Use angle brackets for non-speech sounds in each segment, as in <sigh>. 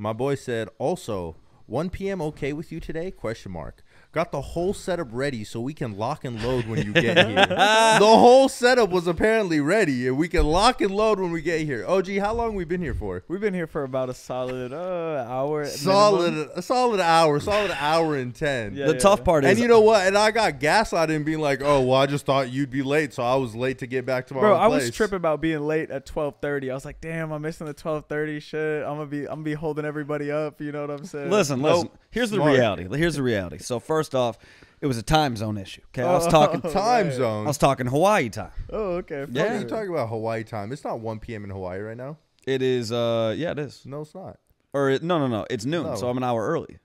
My boy said, also, 1 p.m. okay with you today? Question mark. Got the whole setup ready so we can lock and load when you get here. <laughs> the whole setup was apparently ready, and we can lock and load when we get here. OG, how long we been here for? We've been here for about a solid uh, hour. minimum. Solid, a solid hour, solid hour and ten. Yeah, the yeah, tough yeah. part is, And you know what? And I got gaslighted and being like, "Oh, well, I just thought you'd be late, so I was late to get back to my Bro, own I was tripping about being late at twelve thirty. I was like, "Damn, I'm missing the twelve thirty shit. I'm gonna be, I'm gonna be holding everybody up." You know what I'm saying? listen, Nope. listen. Here's the Smart. reality. Here's the reality. So first off, it was a time zone issue. Okay, I was Oh. talking. <laughs> Time Right. zone. I was talking Hawaii time. Oh, okay. Yeah. What you it. talking about Hawaii time? It's not 1 p.m. in Hawaii right now. It is. Uh, yeah, it is. No, it's not. Or it, no, no, no. It's noon, No. so I'm an hour early.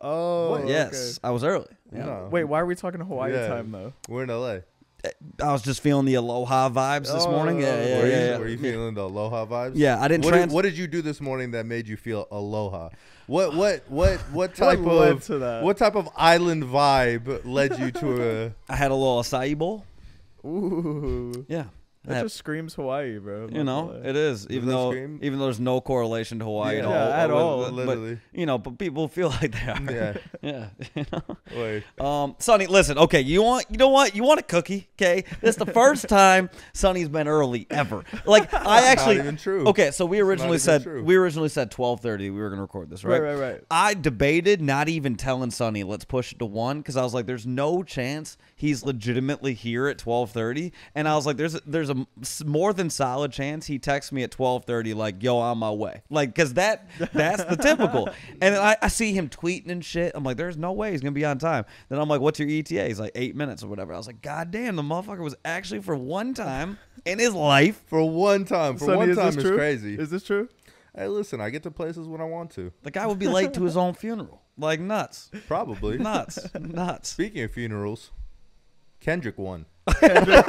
Oh, What? okay. Yes, I was early. Yeah. No. Wait, why are we talking Hawaii Yeah. time though? We're in LA. I was just feeling the aloha vibes this Oh, morning. Yeah, yeah, were, yeah. you, yeah. were you feeling the aloha vibes? Yeah, I didn't What trans- did, what did you do this morning that made you feel aloha? What what what what type What of to that? what type of island vibe led you to a? <laughs> I had a little acai bowl. Ooh, Yeah. That Had- just screams Hawaii, bro. you know, it is. Even that though scream? even though there's no correlation to Hawaii at Yeah, all. at all. but- Literally. you know, but people feel <laughs> like they are. Yeah. <laughs> yeah. you know? Wait. Um, Sunny, listen. Okay, you want you know what? You want a cookie? Okay, this is the first <laughs> time Sunny's been early ever. Like I actually. even true. Okay, so we originally even said true. we originally said twelve thirty. We were gonna record this, right? Right, right, right. I debated not even telling Sunny let's push it to one because I was like, there's no chance he's legitimately here at twelve thirty, and I was like, there's there's a s- more than solid chance he texts me at twelve thirty like, yo, on my way, like because that that's the typical. <laughs> And I, I see him tweeting and shit. I'm like, there's no way he's gonna be on time. Then I'm like, what's your ETA? He's like eight minutes or whatever. I was like, god damn, the motherfucker was actually for one time in his life. <laughs> For one time, for Sunny, one is time, this it's true? crazy. Is this true? hey, listen, I get to places when I want to. The guy would be late to his <laughs> own funeral. Like nuts, Probably. nuts, nuts. Speaking of funerals, Kendrick won. <laughs> Kendrick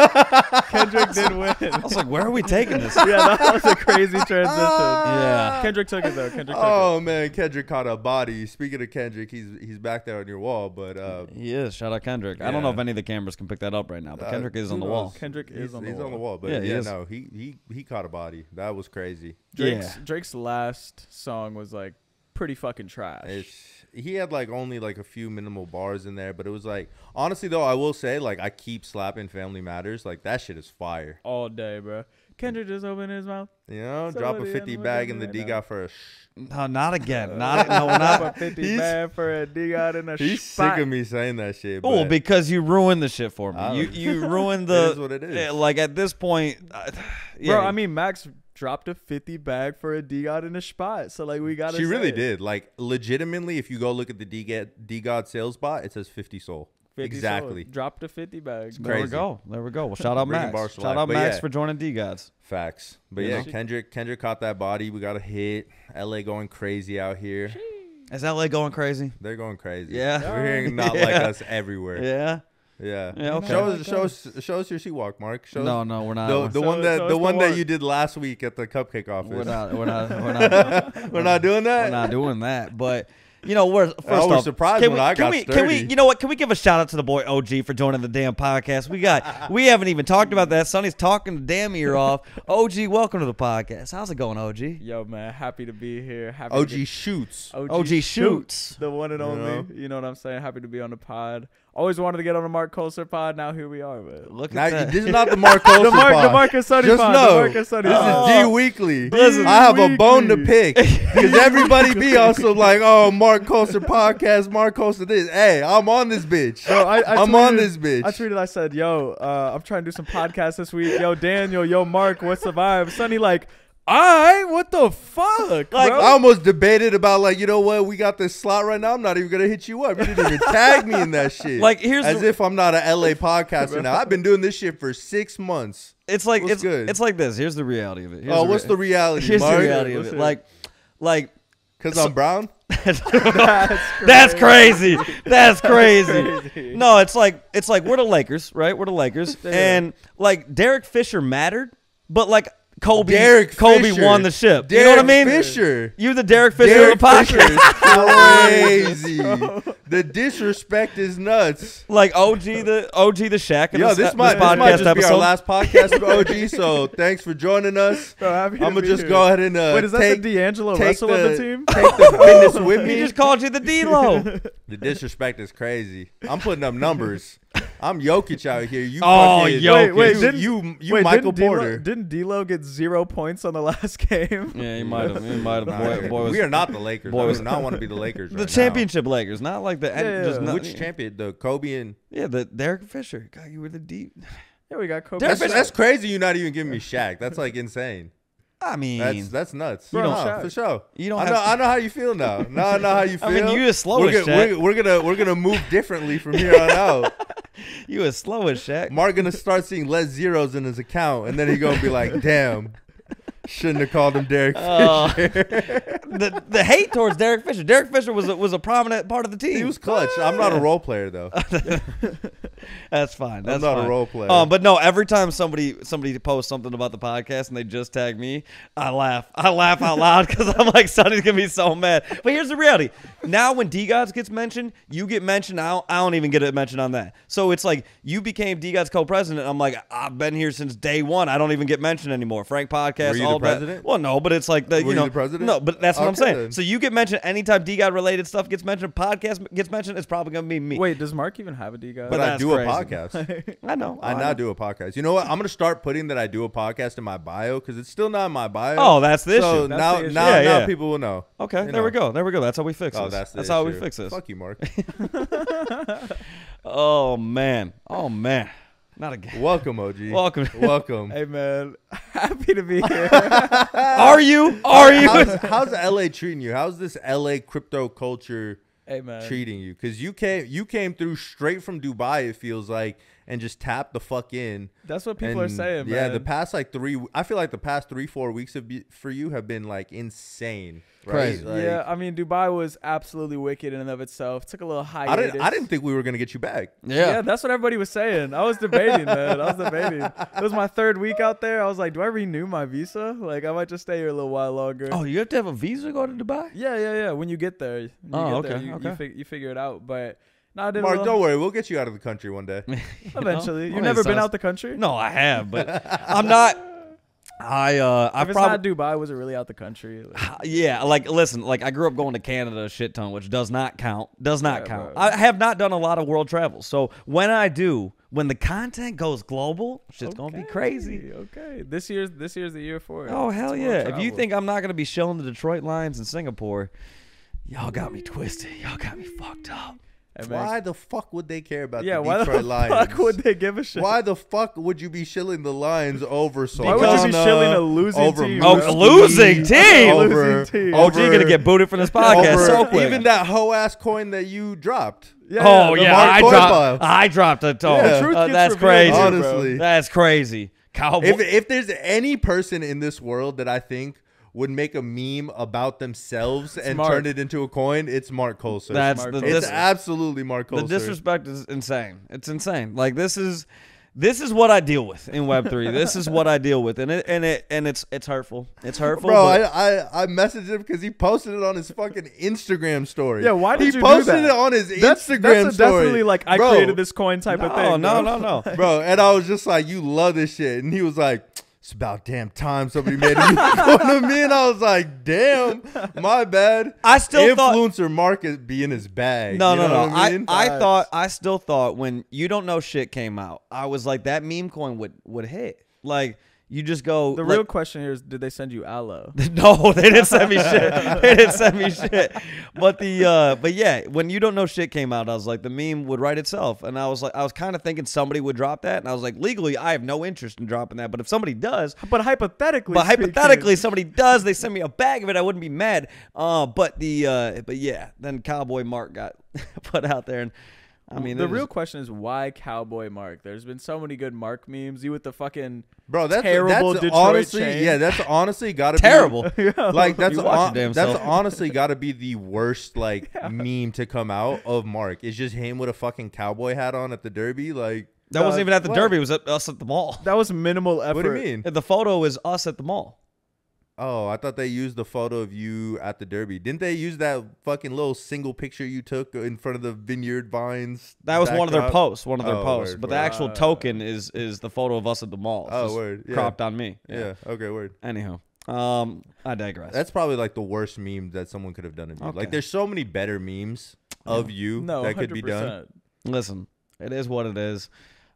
Kendrick did <laughs> win. I was like, where are we taking this? <laughs> yeah, that was a crazy transition. Yeah. Kendrick took it though. Kendrick took Oh man, Kendrick caught a body. Speaking of Kendrick, he's he's back there on your wall, but uh, He is. Shout out Kendrick. I don't know if any of the cameras can pick that up right now, but uh, Kendrick is who on the wall. it. Kendrick He's, is on the he's wall. on the wall, but Yeah, yeah, he is. no, he he he caught a body. That was crazy. Drake's Yeah. Drake's last song was like pretty fucking trash. It's, he had like only like a few minimal bars in there, but it was like honestly though, I will say like I keep slapping Family Matters. Like that shit is fire. all day, bro. Kendrick just opened his mouth. You know, So drop a fifty bag what in the do D got for a. Sh- No, not again. <laughs> Not no, we're a not. 50 he's- man for a DeGod in a He's spot. sick of me saying that shit. Oh, because you ruined the shit for me. You you <laughs> ruined the. is what it is. eh, Like at this point, uh, <sighs> yeah, Bro, I mean, Max dropped a 50 bag for a DeGod in a spot. So, like, we got to she really did. Like legitimately, if you go look at the D DeGod sales bot, it says fifty Sol. Exactly. Dropped a 50 bag. there we go. There we go. Well, shout out Max. Shout life. out But Max yeah. for joining DeGods. Facts. But You yeah, know? Kendrick Kendrick caught that body. We got a hit. LA going crazy out here. Is LA going crazy? They're going crazy. Yeah. We're hearing <laughs> not like us everywhere. Yeah. Yeah. Yeah, okay. Show us, oh show us, show us your sea walk, Marc. Show No, no, we're not. the, the So- one that so the one the that one- you did last week at the cupcake office. we're not. We're not. We're <laughs> not. We're not doing that. We're not doing that. But you know, we're first I was off, surprised can when we, I can got we, Can we, you know what? Can we give a shout out to the boy OG for joining the damn podcast? We got, <laughs> we haven't even talked about that. Sunny's talking the damn ear off. OG, welcome to the podcast. How's it going, OG? Yo, man, happy to be here. Happy OG to shoots. OG, OG shoots. The one and You only. know? You know what I'm saying? Happy to be on the pod. Always wanted to get on the Marc Colcer pod. Now here we are, man. Look Now, at that. this is not the Marc <laughs> Colcer The Marc, the pod. Marcus Sunny Just pod. know, the Marcus Sunny this pod. is DeWeekly. Listen. I have a bone to pick <laughs> because everybody be also like, "Oh, Marc Colcer podcast, Marc Colcer this." Hey, I'm on this bitch. Bro, I, I I'm on this bitch. I tweeted, I said, yo, uh, I'm trying to do some podcasts this week. Yo, Daniel, yo, Marc, what's the vibe? Sunny, like, right, what the fuck? Like bro? I almost debated about like, you know what, we got this slot right now. I'm not even gonna hit you up. You didn't even tag me in that <laughs> shit. Like, here's as the- if I'm not a LA podcaster now. I've been doing this shit for six months. It's like What's it's good? it's like this. Here's the reality of it. Here's oh, the what's the reality, Here's Marc? the reality of it. Like, like Because I'm brown. That's <laughs> That's crazy. <laughs> That's crazy. crazy. No, it's like it's like we're the Lakers, right? We're the Lakers, and like Derek Fisher mattered, but like Kobe Derek Kobe Fisher. won the ship. Derek you know what I mean? Fisher. You're the Derek Fisher Derek of the podcast. Is <laughs> crazy. <laughs> the disrespect is nuts. Like OG the OG the Shaq. Yo, this, this this might, this podcast might just be our last podcast with OG. <laughs> So thanks for joining us. Bro, I'm gonna just here. go ahead and uh, Wait, is that take, the D'Angelo take Russell of the team? take the fitness with me. he just called you the D-Lo. The disrespect is crazy. I'm putting up numbers. I'm Jokic out here. You Oh, fucking- Jokic. Wait, wait, you, didn't- you, you Wait, Michael didn't D'Lo, Porter. didn't D'Lo get zero points on the <laughs> last game? yeah, he might have. He might have. Boy, boy was we are not the Lakers. boy I was- do not want to be the Lakers. <laughs> the right now. championship Lakers, not like the Yeah, just yeah. not, Which champion? The Kobe and Yeah, the Derek Fisher. God, you were the deep. <sighs> Yeah, we got Kobe. That's, that's crazy. You're not even giving me Shaq. That's like insane. I mean, That's that's nuts. You no, don't- for sure. You don't I know. to- I know how you feel now. <laughs> Now I know how you feel. I mean, you as slow we're as gonna, Shaq. we're, we're gonna we're gonna move differently from here on out. <laughs> you as slow as Shaq. Marc gonna start seeing less zeros in his account, and then he gonna be like, <laughs> "Damn, shouldn't have called him Derek Uh, Fisher." the the hate towards Derek Fisher. Derek Fisher was a, was a prominent part of the team. he was clutch. I'm not a role player though. <laughs> That's fine. That's I'm not a role player. Um, but no, every time somebody somebody posts something about the podcast and they just tag me, I laugh. I laugh out loud <laughs> because I'm like, Sunny's gonna be so mad. But here's the reality: now when DeGods gets mentioned, you get mentioned. I don't, I don't even get a mention on that. So it's like you became DeGods co-president. I'm like, I've been here since day one. I don't even get mentioned anymore. Frank podcast. Were you all the that- president? Well, no, but it's like the Were you you know the president? No, but that's what I'm saying. then. So you get mentioned anytime DeGod related stuff gets mentioned, podcast gets mentioned. It's probably gonna be me. Wait, does Marc even have a D guy? But I do crazy. a podcast. <laughs> I know. I know. now do a podcast. You know what? I'm gonna start putting that I do a podcast in my bio because it's still not in my bio. Oh, that's the so issue. That's now, now, Yeah, now yeah. people will know. Okay, You there we go. There we go. That's how we fix Oh, this. That's the how we fix this. Fuck you, Marc. <laughs> Oh man. Oh man. Not again. Welcome, OG. Welcome. Welcome. <laughs> hey man, <laughs> happy to be here. Are you? Are you? How's, how's LA treating you? How's this LA crypto culture hey man, treating you? Because you came you came through straight from Dubai. It feels like and just tap the fuck in. that's what people are And, saying. Yeah, man. the past like three. I feel like the past three four weeks of be, for you have been like insane. Right? Crazy. Like, yeah, I mean Dubai was absolutely wicked in and of itself. Took a little hiatus. I didn't. I didn't think we were gonna get you back. Yeah. yeah, that's what everybody was saying. I was debating, <laughs> man. I was debating. It was my third week out there. I was like, do I renew my visa? Like, I might just stay here a little while longer. Oh, you have to have a visa to go to Dubai? Yeah, yeah, yeah. When you get there, when you Oh, get there, okay, you, okay. You, fig- you figure it out. But no, I did a Marc, don't worry. We'll get you out of the country one day. <laughs> <laughs> Eventually, I you've never been out the country. No, I have, but <laughs> I'm not. I uh, I if it's probably not Dubai, was it really out the country? Like, yeah, like listen, like I grew up going to Canada a shit ton, which does not count. Does not Yeah, count. bro. I have not done a lot of world travel, so when I do, when the content goes global, shit's gonna be crazy. Okay, this year's this year's the year for it. Oh hell It's yeah! If you travel. think I'm not gonna be showing the Detroit Lions in Singapore, y'all got me twisted. Y'all got me fucked up. Hey, man, Why the fuck would they care about yeah, the why the <laughs> Lions? fuck would they give a shit? Why the fuck would you be shilling the Lions over so Why would you be shilling a losing over team? Oh, bro? a <laughs> losing team. over, Losing team. OG gonna get booted from this <laughs> podcast over so quick. even that hoe ass coin that you dropped. Yeah, oh the yeah, I dropped. I dropped a toe. Yeah. Uh, that's revealed, crazy. bro. Honestly. That's crazy. Cowboy. If if there's any person in this world that I think would make a meme about themselves and Marc. turn it into a coin, it's Marc Colcer. That's Marc the, Coulter. it's absolutely Marc the disrespect is insane. It's insane. Like this is this is what I deal with in Web three. <laughs> this is what I deal with, and it and it and it's it's hurtful. It's hurtful. Bro, I, I I messaged him because he posted it on his fucking Instagram story. Yeah, why did he you do posted that? it on his That's, Instagram that's a story? definitely like I Bro, created this coin type of thing. no, bro. no, no. <laughs> bro. And I was just like, "You love this shit," and he was like, "It's about damn time somebody made a fun <laughs> of me." And I was like, "Damn, my bad." I still thought- influencer market be in his bag. No, you no, know no. what I, I, mean? I Facts. thought I still thought when you don't know shit came out, I was like that meme coin would would hit. Like you just go The like- real question here is, did they send you aloe? <laughs> No, they didn't send me shit. They didn't send me shit. But the uh but yeah, when you don't know shit came out, I was like the meme would write itself. And I was like I was kind of thinking somebody would drop that and I was like legally I have no interest in dropping that, but if somebody does, But hypothetically, but speaking- hypothetically somebody does, they send me a bag of it, I wouldn't be mad. Uh but the uh but yeah, then Cowboy Marc got <laughs> put out there and I mean the real was- question is why Cowboy Marc? There's been so many good Marc memes. You with the fucking bro, that's terrible that's Detroit honestly, chain. yeah, that's honestly got to terrible. <laughs> Be, like that's You watch hon- your damn that's self. honestly got to be the worst like <laughs> meme to come out of Marc. It's just him with a fucking cowboy hat on at the Derby. Like That No, wasn't even at the what? Derby. It was at us at the mall. That was minimal effort. What do you mean? The photo is us at the mall. Oh, I thought they used the photo of you at the Derby. Didn't they use that fucking little single picture you took in front of the vineyard vines? That was one of their backdrop? posts. One of their Oh, posts. word, but the actual Uh, token is is the photo of us at the mall. It's Oh, just word. Yeah. Cropped on me. Yeah. Okay. Word. Anyhow, um, I digress. That's probably like the worst meme that someone could have done of you. Okay. Like, there's so many better memes of you No, that could be done. Listen, it is what it is.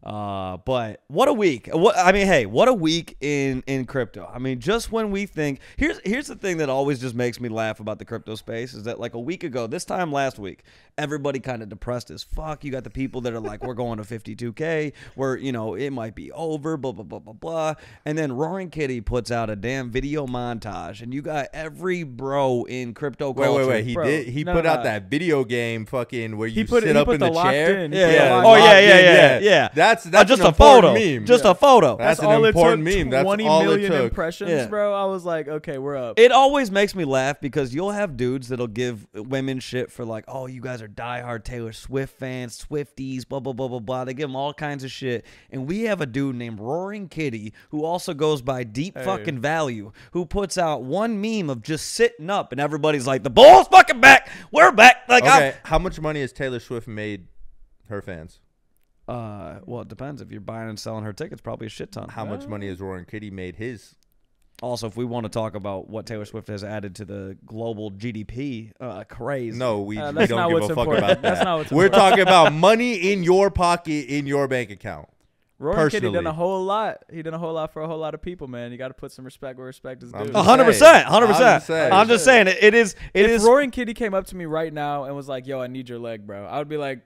Uh, but what a week! What I mean, hey, what a week in in crypto. I mean, just when we think here's here's the thing that always just makes me laugh about the crypto space is that like a week ago, this time last week, everybody kind of depressed as fuck. You got the people that are like, we're going to 52k, where you know it might be over, blah blah blah blah blah. And then Roaring Kitty puts out a damn video montage, and you got every bro in crypto Wait, culture. wait, wait. He Bro, did. He no, put no, out no. that video game fucking where you He put sit he up put in the the chair. in. He Yeah, yeah. Oh in. yeah, Locked yeah, in, yeah, yeah. That's Uh, that's just an a photo. meme. Just Yeah. a photo. That's That's an all important it took. meme. That's 20 all it million took. impressions, Yeah. bro. I was like, okay, we're up. It always makes me laugh because you'll have dudes that'll give women shit for like, oh, you guys are diehard Taylor Swift fans, Swifties, blah blah blah blah blah. They give them all kinds of shit, and we have a dude named Roaring Kitty who also goes by Deep Hey. Fucking Value, who puts out one meme of just sitting up, and everybody's like, the ball's fucking back, we're back. Like, I'm- Okay, how much money has Taylor Swift made her fans? Uh, well, it depends if you're buying and selling her tickets, probably a shit ton. How much money has Roaring Kitty made his? Also, if we want to talk about what Taylor Swift has added to the global GDP, uh, crazy. No, we, Uh, we that's don't not give what's a fuck important. about that. That's not what's We're important. talking about <laughs> money in your pocket in your bank account. Roaring Kitty done personally. a whole lot. He done a whole lot for a whole lot of people, man. You got to put some respect where respect is due. A hundred saying. percent, hundred I'm percent. just saying. I'm just saying it, it is. It if is. Roaring Kitty came up to me right now and was like, "Yo, I need your leg, bro," I would be like,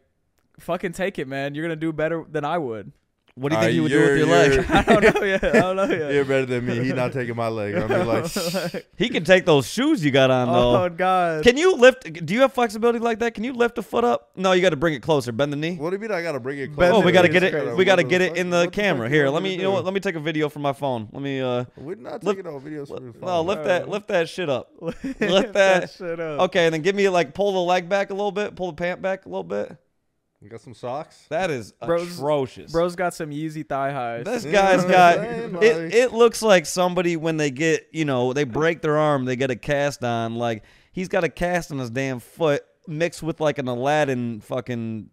"Fucking take it, man. You're gonna do better than I would." What do you Uh, think he would do with your leg? <laughs> I don't know yet. I don't know <laughs> yet. You're better than me. He's not taking my leg. I'm <laughs> like, He can take those shoes you got on though. oh God. Can you lift? Do you have flexibility like that? Can you lift a foot up? No, you got to bring it closer. Bend the knee. what do you mean? I gotta bring it Ben- close? Oh, we got to get it. We got to get it in the what camera. you Here, let me me. You know what? Let me take a video from my phone. Let me. Uh, We're not Lift- taking no videos from his no, phone. lift that. Lift that shit up. Lift Lift that. shit up. Okay, and then give me like pull the leg back a little bit. Pull the pant back a little bit. You got some socks? That is Bro's- atrocious. Bro's got some Yeezy thigh highs. This guy's <laughs> got it. It looks like somebody when they get you know they break their arm, they get a cast on. Like he's got a cast on his damn foot mixed with like an Aladdin fucking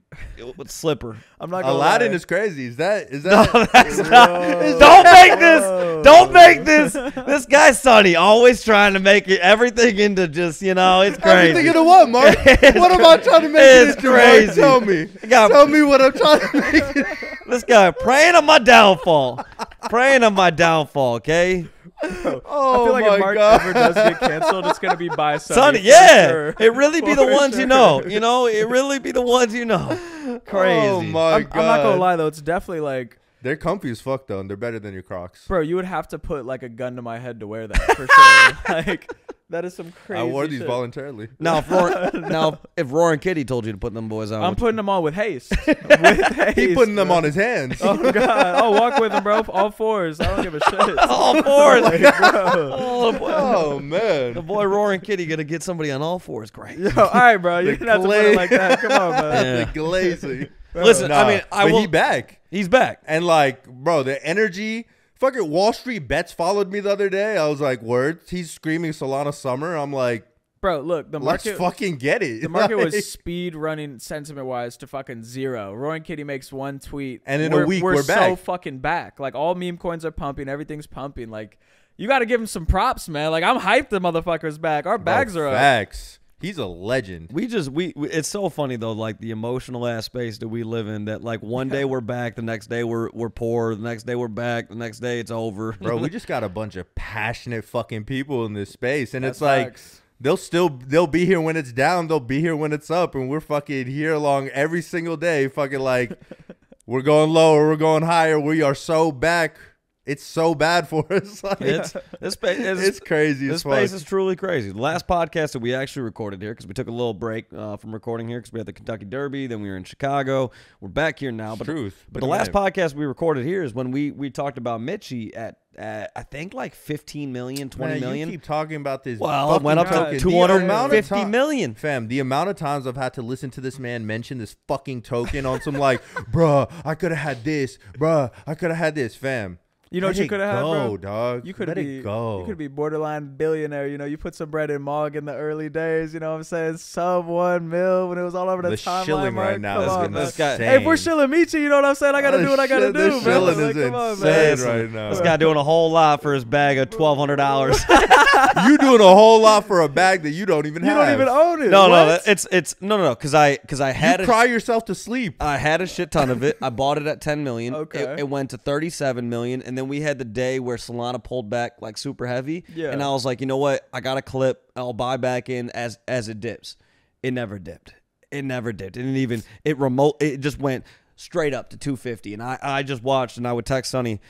slipper. <laughs> I'm not gonna Aladdin lie. is crazy. Is that is that? No, that? <laughs> that's not. Don't make this. Don't make this. <laughs> This guy Sunny always trying to make it everything into just you know it's crazy. Everything into what, Marc? What am I trying to make it's it into, Marc? crazy. Tell me. Got- Tell me what I'm trying to make it. This guy praying on my downfall, praying on my downfall. Okay. Oh I feel oh like my if Marc god. ever does get canceled, it's gonna be by Sunny. Sunny, for yeah, sure. it really be the For ones you know. You know, it really be the ones you know. <laughs> Oh Crazy. Oh my I'm, god. I'm not gonna lie though, it's definitely like, They're comfy as fuck though, and they're better than your Crocs. bro, you would have to put like a gun to my head to wear that for sure. <laughs> like that is some crazy. I wore these shit. voluntarily. Now, if Roar, <laughs> now if Roaring Kitty told you to put them boys on, I'm would putting them on with haste. <laughs> with haste. He putting them bro. on his hands. Oh god, I'll walk with him, bro. All fours. I don't give a shit. <laughs> all fours. Like, bro. oh, boy. Oh The man. boy Roaring Kitty gonna get somebody on all fours. Great. Yo, all right, bro. You The didn't have to put clay- it like that. Come on, man. Yeah. The glazing. Listen, I mean, I but will. he back. He's back. And like, bro, the energy. Fucking Wall Street Bets followed me the other day. I was like, words. He's screaming Solana Summer. I'm like, Bro, look, the "Let's market fucking get it." the market Like- was <laughs> speed running sentiment wise to fucking zero. Roaring Kitty makes one tweet, And in a week, we're, we're so back. fucking back. Like all meme coins are pumping, everything's pumping. Like you got to give him some props, man. Like I'm hyped, the motherfuckers back. Our Bro, bags are up. Facts. He's a legend. We just we, we it's so funny though like the emotional ass space that we live in that like one day we're back the next day we're we're poor the next day we're back the next day it's over <laughs> Bro, we <laughs> just got a bunch of passionate fucking people in this space. And That's it's like facts. they'll still they'll be here when it's down, they'll be here when it's up, and we're fucking here along every single day, fucking like <laughs> we're going lower, we're going higher. We are so back It's so bad for <laughs> us. Like, It's this space. It's, <laughs> it's crazy This space is truly crazy. The last podcast that we actually recorded here, because we took a little break uh, from recording here, because we had the Kentucky Derby, then we were in Chicago. We're back here now. But, Truth. but the last podcast we recorded here is when we we talked about Michi at, at I think like 15 million, 20 Man, million. You keep talking about this. well, it went up to token. The The amount of 250 ti- Fam, the amount of times I've had to listen to this man mention this fucking token on some like, <laughs> bruh, I could have had this, bruh, I could have had this, fam. You know Let what you could have had, bro? dog. You could let be it go. you could be borderline billionaire. You know, you put some bread in Mog in the early days. You know what I'm saying? Sub one mil when it was all over the, The timeline. shilling Marc. right now Come is on, this guy- Hey, if we're shilling Michi, you know what I'm saying? I gotta The do what I gotta shil- do, the man. shilling Like, is come on, insane man. Right now. This guy doing a whole lot for his bag of twelve hundred dollars. <laughs> you doing a whole lot for a bag that you don't even You have. You don't even own it. no, no, it's it's no, no, no, because I because I had You a, cry yourself to sleep. I had a shit ton of it. I bought it at 10 million. Okay. It, it went to 37 million. And then we had the day where Solana pulled back like super heavy. Yeah. And I was like, you know what? I got a clip. I'll buy back in as as it dips. It never dipped. It never dipped. It didn't even it remote it just went straight up to 250. And I, I just watched and I would text Sunny.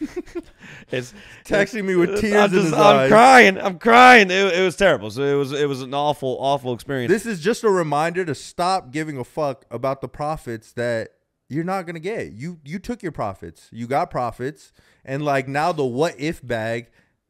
<laughs> it's Texting me with <laughs> I'm tears in his I'm eyes. crying. I'm crying. It, it was terrible. So it was it was an awful, awful experience. This is just a reminder to stop giving a fuck about the profits that you're not gonna get. You you took your profits. You got profits, and like now the what if bag.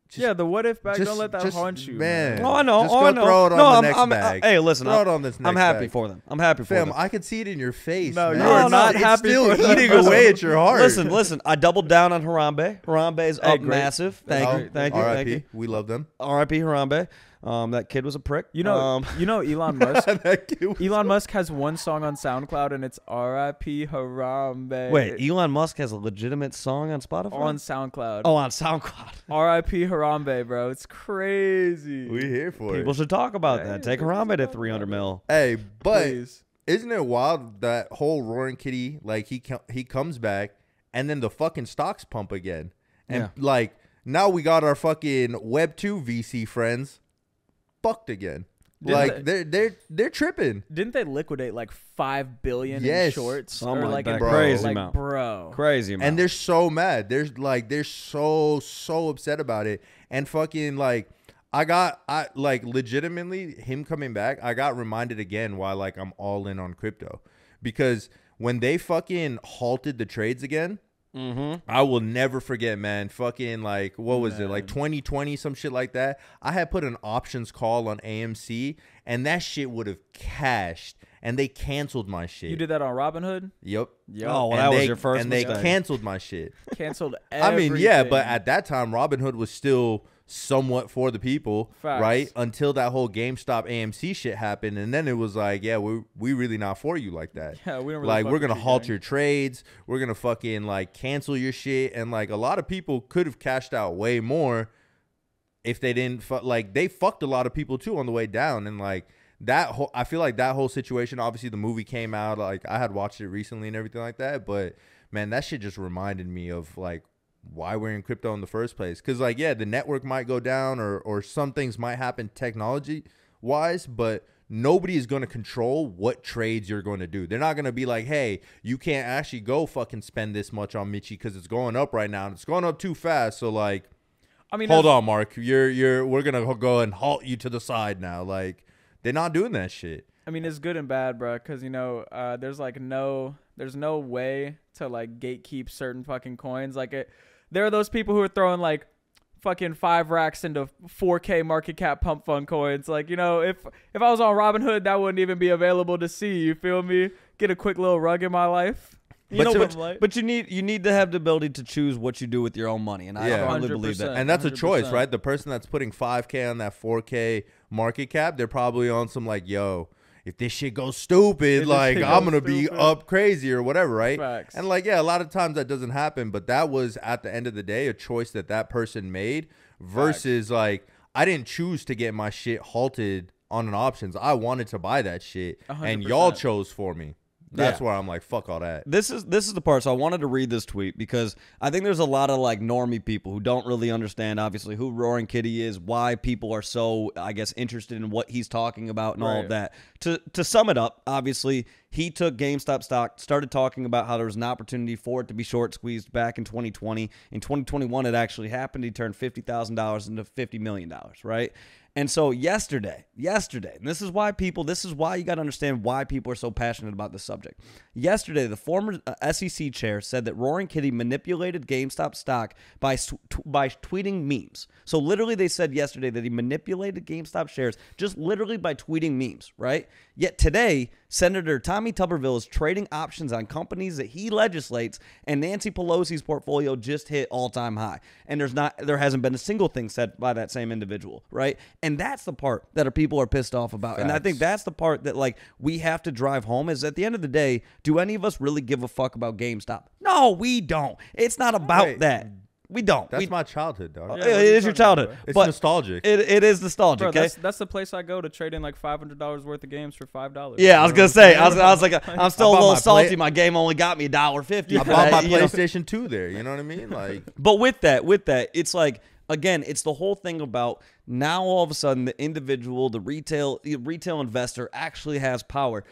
Just, yeah, the what if bag. just- don't let that just- haunt you, man. man. Oh, I know. Just oh, go I know. throw it on no, the I'm, next I'm, bag. hey, listen. Throw I'm, it on this I'm happy bag. for them. I'm happy for Fam, them. I can see it in your face. No, man. you are It's- not it's happy still for them. eating away at your heart. Listen, listen. I doubled down on Harambe. Harambe is Hey, up great. massive. Thank Oh, you, thank you, thank R.I.P. you. We love them. R.I.P. Harambe. Um, that kid was a prick. You know, Um, you know, <laughs> Elon Musk. <laughs> That kid was- Elon Musk has one song on SoundCloud, and it's R.I.P. Harambe. wait, Elon Musk has a legitimate song on Spotify. on SoundCloud. oh, on SoundCloud. <laughs> R.I.P. Harambe, bro. It's crazy. we here for People it. People should talk about Hey, that. Take Harambe to 300 mil. Hey, but Please. isn't it wild that whole roaring kitty like he he comes back and then the fucking stocks pump again and Yeah. like now we got our fucking web 2 vc friends fucked again Didn't like they- they're they're they're tripping Didn't they liquidate like five billion Yes. in shorts? Something or like like that. Bro. Crazy like, amount. bro. Crazy, man. and they're so mad they're like they're so so upset about it and fucking like I got I like legitimately him coming back I got reminded again why like I'm all in on crypto because when they fucking halted the trades again mm-hmm. I will never forget, man. Fucking like what was it? Like 2020, some shit like that. I had put an options call on AMC, and that shit would have cashed, and they canceled my shit. You did that on Robinhood? Yep. Yep. Oh, well, and that was they, your first And they canceled my shit. Canceled <laughs> I mean, yeah, but at that time, Robinhood was still somewhat for the people, Facts. right? Until that whole GameStop AMC shit happened, and then it was like, yeah, we we really not for you like that. yeah, we don't really like we're gonna halt your trades we're gonna fucking like cancel your shit and like a lot of people could have cashed out way more if they didn't fu- like they fucked a lot of people too on the way down and like that whole i feel like that whole situation obviously the movie came out like i had watched it recently and everything like that but man that shit just reminded me of like why we're in crypto in the first place. Because like yeah the network might go down or or some things might happen technology wise but nobody is going to control what trades you're going to do. They're not going to be like hey you can't actually go fucking spend this much on michi because it's going up right now and it's going up too fast. So like I mean, hold on mark. You're you're we're going to go and halt you to the side now. Like they're not doing that shit. I mean, it's good and bad, bro. Because you know, uh, there's like no, there's no way to like gatekeep certain fucking coins. Like it, there are those people who are throwing like fucking five racks into 4K market cap pump.fun coins. Like you know, if if I was on Robinhood, that wouldn't even be available to see. You feel me? Get a quick little rug in my life. You You know know, what but, I'm like? but you need you need to have the ability to choose what you do with your own money, and I Yeah. strongly believe that. 100%. and that's a choice right the person that's putting 5k on that 4k market cap they're probably on some like yo if this shit goes stupid If like i'm gonna be up crazy or whatever right? Facts. and like yeah a lot of times that doesn't happen but that was at the end of the day a choice that that person made versus like i didn't choose to get my shit halted on an options. I wanted to buy that shit A and y'all chose for me That's Yeah. where I'm like, fuck all that. This is this is the part. So I wanted to read this tweet because I think there's a lot of like normie people who don't really understand, obviously, who Roaring Kitty is, why people are so, I guess, interested in what he's talking about and all of that. To to sum it up, obviously, he took GameStop stock, started talking about how there was an opportunity for it to be short squeezed back in 2020. In 2021, it actually happened. He turned fifty thousand dollars into fifty million dollars, right? And so yesterday, yesterday, and this is why people, this is why you got to understand why people are so passionate about this subject. Yesterday, the former uh, SEC chair said that Roaring Kitty manipulated GameStop stock by by tweeting memes. So literally, they said yesterday that he manipulated GameStop shares just literally by tweeting memes, right? Yet today, Senator Tommy Tuberville is trading options on companies that he legislates, and Nancy Pelosi's portfolio just hit all-time high. And there's not, there hasn't been a single thing said by that same individual, right? And that's the part that our people are pissed off about. And I think that's the part that like we have to drive home is at the end of the day, do any of us really give a fuck about GameStop? No, we don't. It's not about that. We don't. That's we, my childhood, dog. Yeah, what are it you is your talking about, childhood. it's but nostalgic. It, it is nostalgic. Bro, okay? that's that's the place I go to trade in like five hundred dollars worth of games for five dollars. yeah, I was gonna say. I was, I was like, <laughs> I'm still a little my salty. play- my game only got me a dollar fifty. I bought my? <laughs> PlayStation 2 there. You know what I mean? Like, <laughs> But with that, with that, it's like again, it's the whole thing about now all of a sudden the individual, the retail the retail investor actually has power.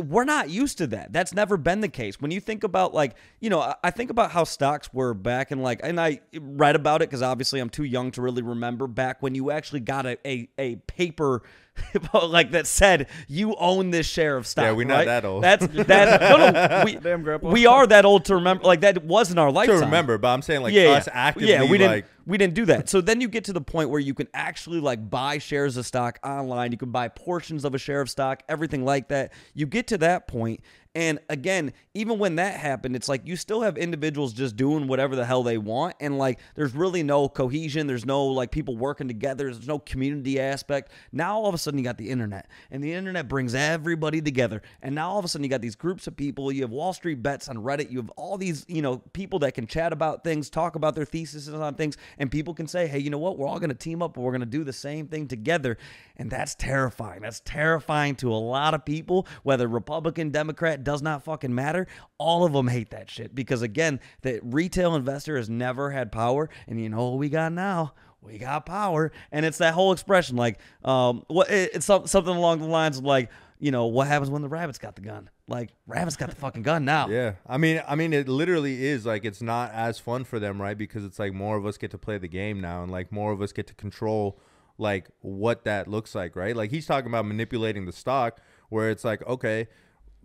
We're not used to that. That's never been the case. When you think about like, you know, I- think about how stocks were back in like, and I read about it because obviously I'm too young to really remember back when you actually got a a, a paper <laughs> like that said you own this share of stock. Yeah, we're not right? that old. That's <laughs> that. no no. We, Damn, Grandpa. we are that old to remember. Like that was in our lifetime. to remember, but I'm saying, like, yeah, us yeah. actively, yeah, we didn't like, we didn't do that. So then you get to the point where you can actually like buy shares of stock online. You can buy portions of a share of stock, everything like that. You get to that point, and again, even when that happened, it's like you still have individuals just doing whatever the hell they want, and like there's really no cohesion. There's no like people working together. There's no community aspect. Now all of a sudden you got the internet, and the internet brings everybody together. And now all of a sudden you got these groups of people. You have Wall Street bets on Reddit. You have all these you know people that can chat about things, talk about their theses on things, and people can say, hey, you know what? We're all going to team up and we're going to do the same thing together. And that's terrifying. That's terrifying to a lot of people, whether Republican, Democrat, does not fucking matter. All of them hate that shit because, again, the retail investor has never had power. And you know what we got now? We got power. And it's that whole expression like, um, what it's something along the lines of like, you know, what happens when the rabbit's got the gun? Like, rabbit's got the fucking gun now. <laughs> Yeah, I mean, I mean, it literally is like it's not as fun for them, right? Because it's like more of us get to play the game now, and like more of us get to control like what that looks like, right? Like he's talking about manipulating the stock, where it's like, okay,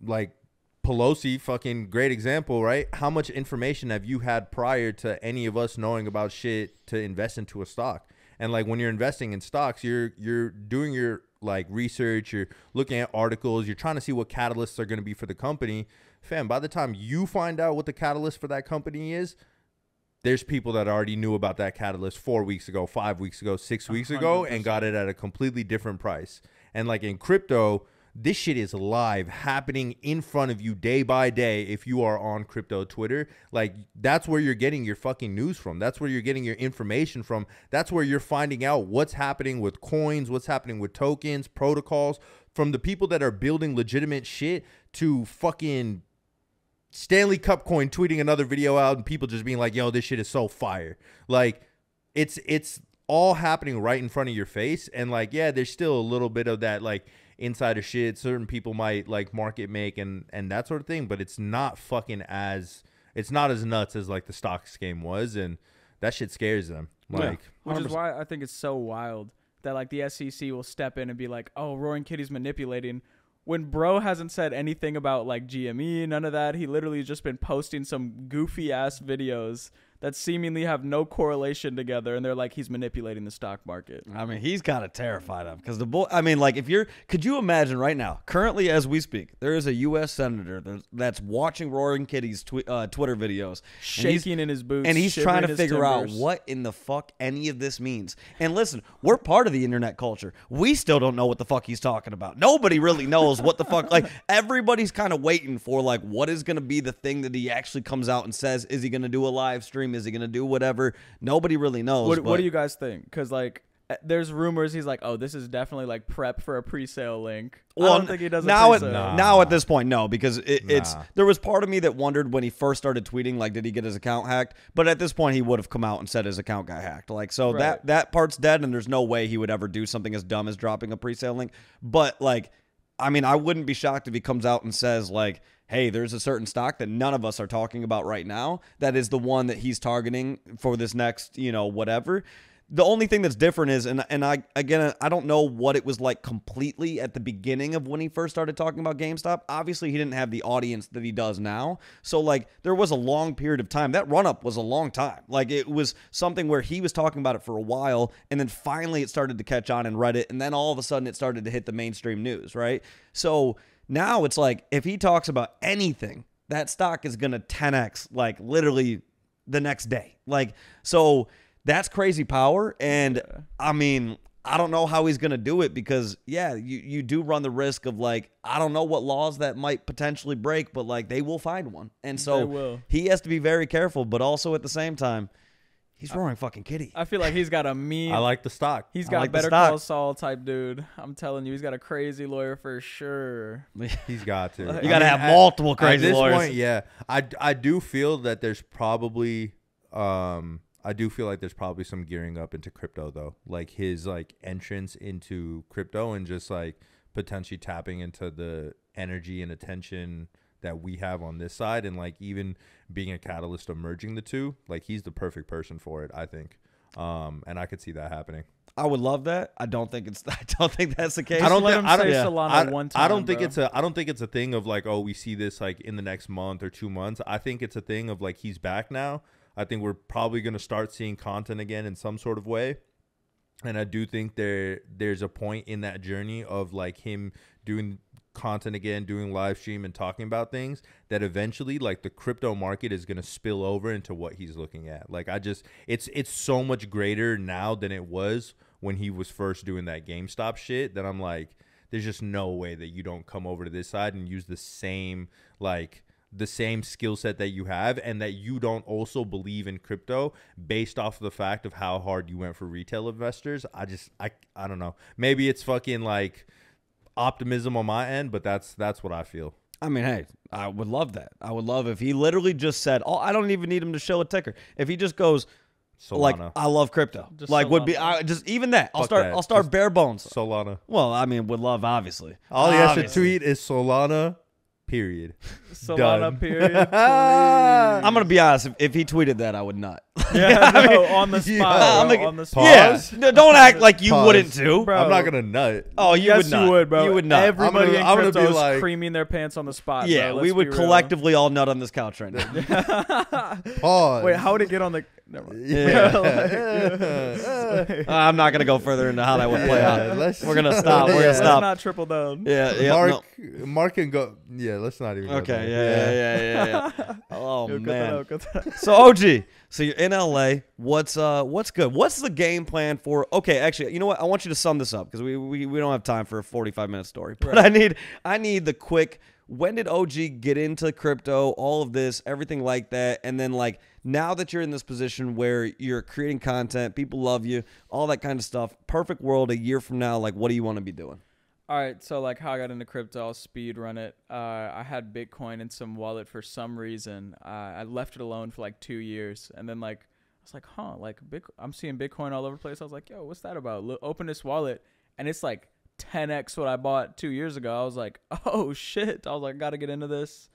like Pelosi, fucking great example, right? How much information have you had prior to any of us knowing about shit to invest into a stock? And like when you're investing in stocks, you're you're doing your like research, you're looking at articles, you're trying to see what catalysts are going to be for the company. Fam, by the time you find out what the catalyst for that company is, there's people that already knew about that catalyst four weeks ago, five weeks ago, six weeks ago, and got it at a completely different price. And like in crypto, this shit is live, happening in front of you day by day. If you are on crypto Twitter, like that's where you're getting your fucking news from. That's where you're getting your information from. That's where you're finding out what's happening with coins, what's happening with tokens, protocols, from the people that are building legitimate shit to fucking Stanley Cup coin tweeting another video out and people just being like, "Yo, this shit is so fire." Like it's it's all happening right in front of your face and like yeah, there's still a little bit of that like insider shit certain people might like market make and and that sort of thing, but it's not fucking as it's not as nuts as like the stocks game was and that shit scares them. Like Which is 100%. why I think it's so wild that like the SEC will step in and be like, "Oh, Roaring Kitty's manipulating." When bro hasn't said anything about like GME, none of that. He literally has just been posting some goofy ass videos that seemingly have no correlation together, and they're like he's manipulating the stock market. I mean, he's got to terrify them because the boy. I mean, like, if you're, could you imagine right now, currently as we speak, there is a U.S. senator that's- that's watching Roaring Kitty's twi- uh, Twitter videos, Shaking in his boots, and he's trying to figure out what in the fuck any of this means. And listen, we're part of the internet culture. We still don't know what the fuck he's talking about. Nobody really knows what the fuck. Like <laughs> everybody's kind of waiting for like what is going to be the thing that he actually comes out and says. Is he going to do a live stream? Is he going to do whatever? Nobody really knows. What, what do you guys think? Because like uh, there's rumors he's like, oh, this is definitely like prep for a pre-sale link. I Well, don't think he does a now. At. Nah. now at this point, no, because it, it's there was part of me that wondered when he first started tweeting, like, did he get his account hacked? But at this point, he would have come out and said his account got hacked. Like, so Right. that that part's dead, and there's no way he would ever do something as dumb as dropping a pre-sale link. But like, I mean, I wouldn't be shocked if he comes out and says like. Hey, there's a certain stock that none of us are talking about right now. That is the one that he's targeting for this next, you know, whatever the only thing that's different is and and I again I don't know what it was like completely at the beginning of when he first started talking about GameStop. Obviously, he didn't have the audience that he does now. So like there was a long period of time. That run up was a long time. Like it was something where he was talking about it for a while and then finally it started to catch on in Reddit and then all of a sudden it started to hit the mainstream news, right? So now it's like if he talks about anything, that stock is going to 10x like literally the next day. Like so that's crazy power and I mean I don't know how he's going to do it because yeah, you you do run the risk of like I don't know what laws that might potentially break but like they will find one. And so he has to be very careful but also at the same time he's roaring fucking kitty. I feel like he's got a mean. I like the stock. He's got like the Better stock. Call Saul type dude. I'm telling you, he's got a crazy lawyer for sure. <laughs> He's got to. You gotta mean, have at- multiple At this lawyers. point, yeah, I I do feel that there's probably um I do feel like there's probably some gearing up into crypto though, like his like entrance into crypto and just like potentially tapping into the energy and attention that we have on this side and like even being a catalyst of merging the two like he's the perfect person for it i think um and i could see that happening I would love that. I don't think it's <laughs> I don't think that's the case. I don't let think him I don't, say yeah. Solana I, one I don't think bro. it's a I don't think it's a thing of like oh we see this like in the next month or two months. I think it's a thing of like he's back now. I think we're probably gonna start seeing content again in some sort of way. And I do think there there's a point in that journey of like him doing content again, doing live stream and talking about things that eventually like the crypto market is going to spill over into what he's looking at. Like I just it's it's so much greater now than it was when he was first doing that GameStop shit that I'm like there's just no way that you don't come over to this side and use the same like the same skill set that you have and that you don't also believe in crypto based off of the fact of how hard you went for retail investors i just i i don't know maybe it's fucking like optimism on my end but that's that's what i feel I mean, hey, I would love that. I would love if he literally just said, "Oh, I don't even need him to show a ticker." If he just goes, like, "I love crypto," Just like would be I, just even that. I'll Fuck start. that. I'll start Just- bare bones. solana Well, I mean, would love obviously. all he has to tweet is solana period Solana Done. period. <laughs> please. I'm gonna be honest. If, if he tweeted that, I would not. <laughs> yeah, <laughs> no, on the spot. Yeah. bro, I'm like, on the spot. Pause. Yeah, no, don't act like you Pause. wouldn't too. Bro. i'm not gonna nut Oh, you yes, would not. you would, bro. You would not. Everybody I'm gonna- in I'm crypto is like- creaming their pants on the spot. yeah, bro. we would be real. collectively all nut on this couch right now. <laughs> pause Wait, how would it get on the? Never mind. yeah. Uh, I'm not gonna go further into how that would play Yeah, out. We're gonna stop. We're Yeah. gonna Let's stop. not triple down. Yeah, yeah. mark no. mark can go yeah let's not even Okay, there. yeah, yeah, yeah, yeah, yeah. Oh Yo, cut that man. out, cut that out. So OG, so you're in LA. What's uh what's good? What's the game plan for Okay, actually, you know what? I want you to sum this up because we, we we don't have time for a 45 minute story. But I need I need the quick when did OG get into crypto, all of this, everything like that, and then like now that you're in this position where you're creating content, people love you, all that kind of stuff. Perfect world a year from now, like what do you want to be doing? All right, so like how I got into crypto, I'll speed run it. Uh, I had Bitcoin in some wallet for some reason. Uh, I left it alone for like two years, and then like I was like, huh, like Bitcoin, I'm seeing Bitcoin all over the place. I was like, yo, what's that about? Look, open this wallet, and it's like 10x what I bought two years ago. I was like, <laughs> oh shit. I was like, gotta get into this.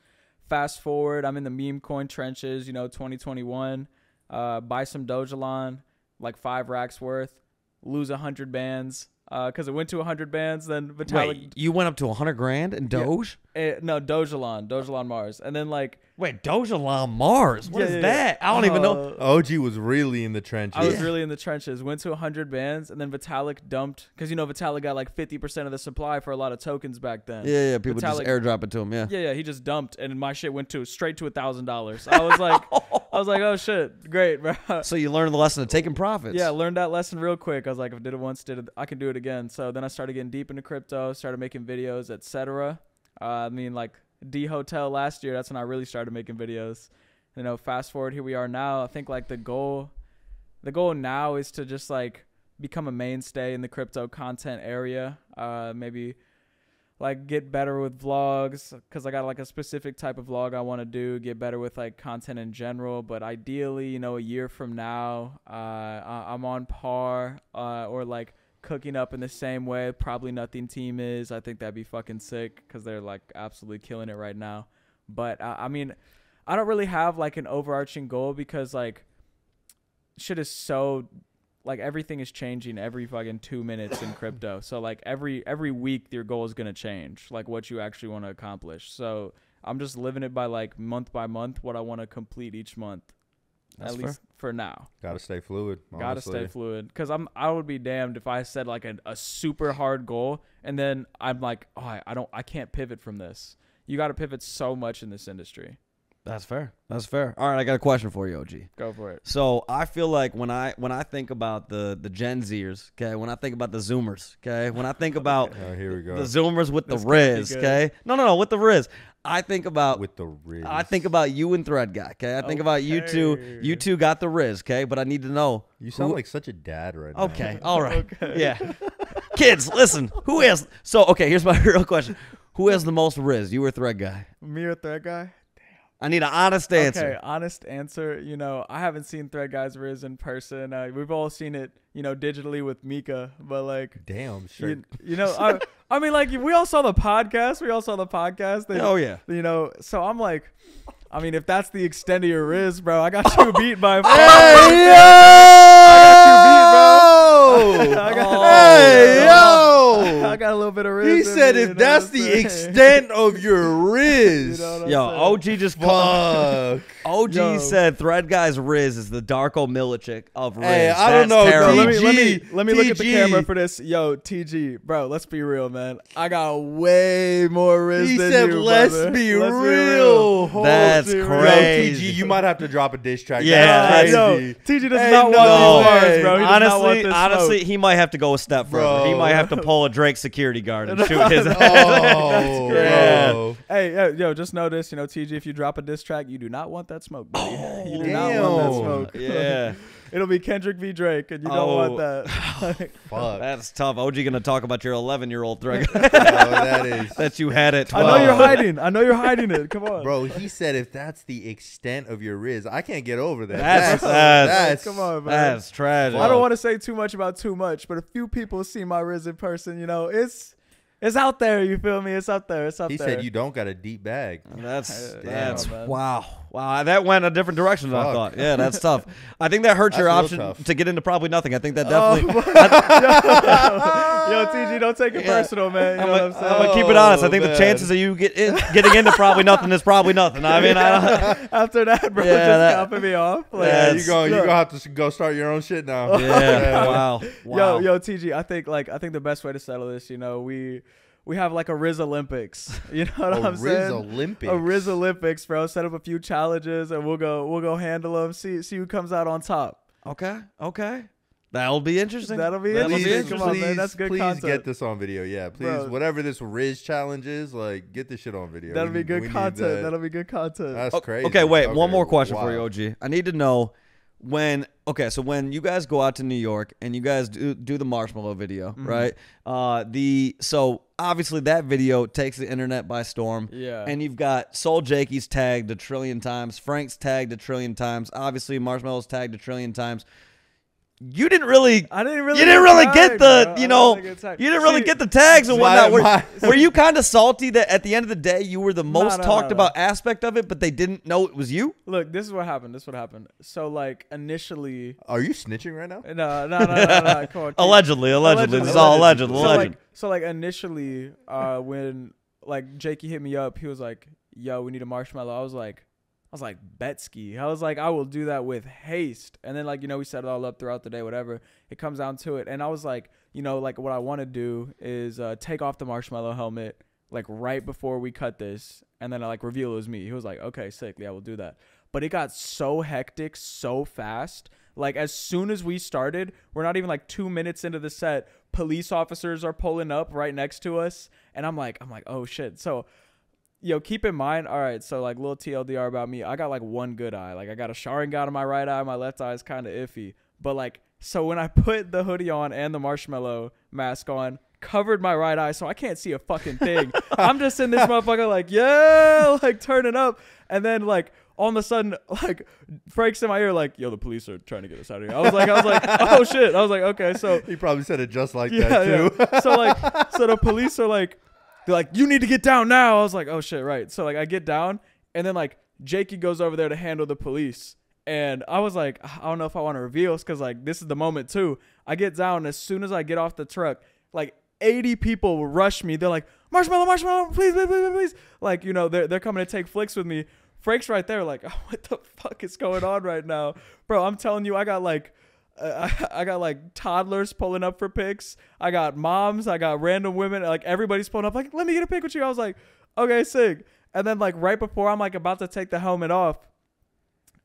Fast forward, I'm in the meme coin trenches. You know, 2021. Uh, buy some Dogelon, like five racks worth. Lose a hundred bands Uh, because it went to 100 bands. Then Vitalik, Wait, you went up to 100 grand in. Doge? Eh, no Dogelon, Dogelon Mars, and then like Wait, Dogelon Mars? What Yeah, is yeah, that? I don't even know. uh, og was really in the trenches I was Yeah. really in the trenches. Went to 100 bands, and then Vitalik dumped because you know Vitalik got like 50% of the supply for a lot of tokens back then. Yeah, yeah, people just airdrop it to him. Yeah. Yeah, yeah, he just dumped, and my shit went to straight to a thousand dollars. I was like, <laughs> I was like, oh shit, great, bro. So you learned the lesson of taking profits. Yeah, learned that lesson real quick. I was like, if I did it once, did it, I can do it again. So then I started getting deep into crypto, started making videos, etc. Uh, I mean, like D Hotel last year. That's when I really started making videos. You know, fast forward, here we are now. I think like the goal, the goal now is to just like become a mainstay in the crypto content area. Uh, maybe like get better with vlogs because I got like a specific type of vlog I want to do. Get better with like content in general, but ideally, you know, a year from now, uh, I'm on par uh, or like cooking up in the same way. Probably nothing team is. I think that'd be fucking sick because they're like absolutely killing it right now. But uh, I mean, I don't really have like an overarching goal because like shit is so like everything is changing every fucking two minutes in crypto. So like every every week your goal is gonna change, like what you actually want to accomplish. So I'm just living it by like month by month what I want to complete each month. That's at fair. least for now. Gotta stay fluid. Gotta stay fluid. Cause I'm I would be damned if I said like a, a super hard goal and then I'm like, oh I, I don't I can't pivot from this. You gotta pivot so much in this industry. That's fair. That's fair. All right, I got a question for you, OG. Go for it. So I feel like when I when I think about the the Gen Zers, okay, when I think about the Zoomers, okay, when I think about <laughs> Oh, here we go. the Zoomers with the This can't Riz, okay, no, no, no, with the Riz, I think about With the Riz. I think about you and Thread Guy, okay. I think about you two. You two got the Riz, okay, but I need to know. You sound who- like such a dad right now. Okay, all right, <laughs> Okay. yeah. Kids, listen. Who has so? Okay, here's my <laughs> real question: Who has the most Riz? You or Thread Guy? Me or Thread Guy? I need an honest answer. Okay, honest answer. You know, I haven't seen Thread Guy's Riz in person. Uh, we've all seen it, you know, digitally with Mika, but like, Damn, sure. you, you know, I, I mean, like, we all saw the podcast. We all saw the podcast. They, Oh yeah. You know, so I'm like, I mean, if that's the extent of your Riz, bro, I got you beat by. Hey, I yo! <laughs> I got- hey, I yo! got a little bit of Riz. He in said me, you if know that's the extent of <laughs> your Riz. You know Yo, saying? OG just fuck. Fuck. <laughs> OG Yo. said Thread Guy's Riz is the Darko Milicic of Riz. Hey, I don't know, Bro, terrible. let me let me TG, let me look at the camera for this. Yo, TG, bro, let's be real, man. I got way more Riz He than said, you, "Let's brother. be Let's real." Hold That's Yo, crazy. TG, you might have to drop a diss track. Yeah, That's Yo. TG does Hey, not no want these way. bars, bro. He does not want honestly, this honestly, he might have to go a step further. He might have to pull a Drake security guard and <laughs> shoot his oh, ass. <laughs> <laughs> Oh, Yeah. bro. Hey, yo, yo, just notice, you know, TG, if you drop a diss track, you do not want that smoke, buddy. you do not want that smoke. Yeah, It'll be Kendrick v. Drake, and you don't Oh. want that. <laughs> Oh, fuck. that's tough. OG gonna talk about your 11 year old Thread <laughs> <laughs> Oh, that is. that you had it. I know you're hiding. I know you're hiding it. Come on. Bro, he said if that's the extent of your Riz, I can't get over that. That's- That's, that's- that's, Come on, man. That's tragic. I don't want to say too much about too much, but a few people see my Riz in person. You know, it's it's out there. You feel me? It's up there. It's up He there. said you don't got a deep bag. That's Damn, that's wow, wow. That went a different direction than I thought. Yeah, that's tough. <laughs> I think that hurts your That's real option tough. to get into probably nothing. I think that Oh, definitely. <laughs> <laughs> Yo, TG, don't take it Yeah. personal, man. You I'm know what I'm gonna saying? I'm gonna keep it honest. I Oh, think the oh, man. chances of you get in, getting into probably nothing is probably nothing. I mean, I don't. After that, bro, Yeah, just that- copping me off. Like, Yeah, Yeah, you That's- go. You look. gonna have to s- go start your own shit now. Yeah. Wow. Wow. Yo, yo, TG, I think like I think the best way to settle this, you know, we we have like a Riz Olympics. <laughs> You know what A I'm saying? Riz saying? Olympics. A Riz Olympics, bro. Set up a few challenges and we'll go we'll go handle them. See see who comes out on top. Okay. Okay. That'll be interesting. That'll be That'll Please, interesting. Come on, man, please, that's good content. please content. get this on video. Yeah, please. Bro. Whatever this Riz challenge is, like, get this shit on video. That'll We be good content. that. That'll be good content. That's O- crazy. Okay, wait. one more question for you. OG. I need to know when. Okay, so when you guys go out to New York and you guys do, do the marshmallow video, Mm-hmm. right? Uh, the so obviously that video takes the internet by storm. Yeah. And you've got Sol Jakey's tagged a trillion times, Frank's tagged a trillion times, obviously Marshmallow's tagged a trillion times. You didn't really. I didn't really you didn't really get get the, bro. You know, really get tagged. you didn't really See, get the tags and whatnot. Were, <laughs> were you kind of salty that at the end of the day you were the most no, talked no, no. about aspect of it, but they didn't know it was you? Look, this is what happened. This is what happened. So like initially Are you snitching right now? no, no, no, no, no. <laughs> Come on. keep- Allegedly, allegedly. This is all alleged. So Alleged. like, so like initially, uh, when like Jakey hit me up, he was like, "Yo, we need a marshmallow." I was like, I was like, Betsky. I was like, I will do that with haste. And then like you know we set it all up throughout the day, whatever. It comes down to it, and I was like, you know, like what I want to do is uh, take off the marshmallow helmet like right before we cut this, and then I like reveal it was me. He was like, okay, sick, yeah, we'll do that. But it got so hectic so fast. Like as soon as we started, we're not even like two minutes into the set. Police officers are pulling up right next to us, and I'm like, I'm like, oh shit. So, yo, keep in mind. All right, so like little TLDR about me. I got like one good eye. Like I got a Sharingan in my right eye. My left eye is kind of iffy. But like So when I put the hoodie on and the marshmallow mask on, covered my right eye, so I can't see a fucking thing. <laughs> I'm just in this motherfucker like, yeah, <laughs> like turning up, and then like all of a sudden, <laughs> like Frank's in my ear, like, yo, the police are trying to get us out of here. I was like, I was like, oh shit. I was like, okay, so He probably said it just like yeah, that too. yeah. So like, so the police are like, they're like, you need to get down now. I was like, oh shit, right. So like, I get down, and then like Jakey goes over there to handle the police, and I was like, I don't know if I want to reveal, this because like this is the moment too. I get down as soon as I get off the truck, like 80 people rush me. They're like, marshmallow, marshmallow, please, please, please, please. Like you know, they're they're coming to take flicks with me. Frank's right there, like, oh, <laughs> what the fuck is going on right now, bro? I'm telling you, I got like. Uh, I, I got like toddlers pulling up for pics. I got moms. I got random women. Like everybody's pulling up. Like, let me get a pic with you. I was like, okay, sick. And then like right before I'm like about to take the helmet off,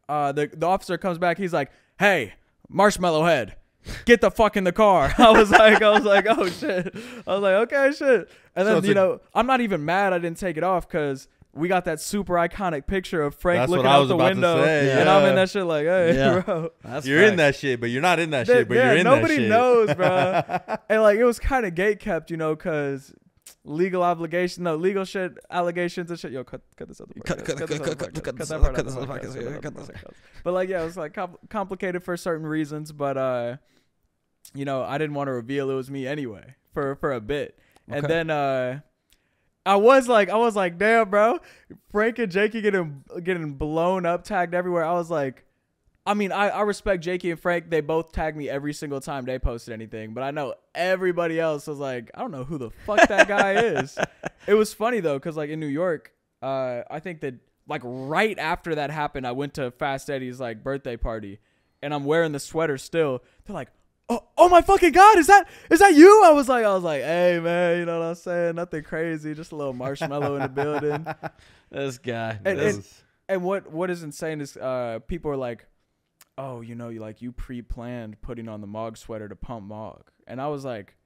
uh, the the officer comes back. He's like, hey, marshmallow head, get the fuck in the car. <laughs> I was like, I was like, oh shit. I was like, okay, shit. And then it's you a- know, I'm not even mad I didn't take it off because. We got that super iconic picture of Frank That's what looking I out the about to window, say, and I'm in that shit like, hey, Yeah. <laughs> bro. That's You're in that shit, but you're not in that They- shit. But yeah, you're in nobody that shit. Nobody knows, bro. <laughs> and like it was kind of gate kept, you know, because legal obligation, no legal shit, allegations and shit. Yo, cut, cut this other part. Cut- guys. cut- this cut- other cut- part, cut- guys. cut this that other- part cut out, this other cut podcast, this yeah, other cut part, this- guys. But like, yeah, it was like com- complicated for certain reasons. But uh, you know, I didn't want to reveal it was me anyway for for a bit, and Okay. then uh. I was like, I was like, damn, bro, Frank and Jakey getting getting blown up, tagged everywhere. I was like, I mean, I, I respect Jakey and Frank. They both tag me every single time they posted anything, but I know everybody else was like, I don't know who the fuck that guy is. <laughs> It was funny though, because like in New York, uh, I think that like right after that happened, I went to Fast Eddie's like birthday party, and I'm wearing the sweater still. They're like, oh, oh my fucking god, is that is that you? I was like, I was like, hey man, you know what I'm saying? Nothing crazy, just a little marshmallow in the building. <laughs> This guy. And- this- and- And what what is insane is uh people are like, oh, you know, you like you pre-planned putting on the Mog sweater to pump Mog, and I was like,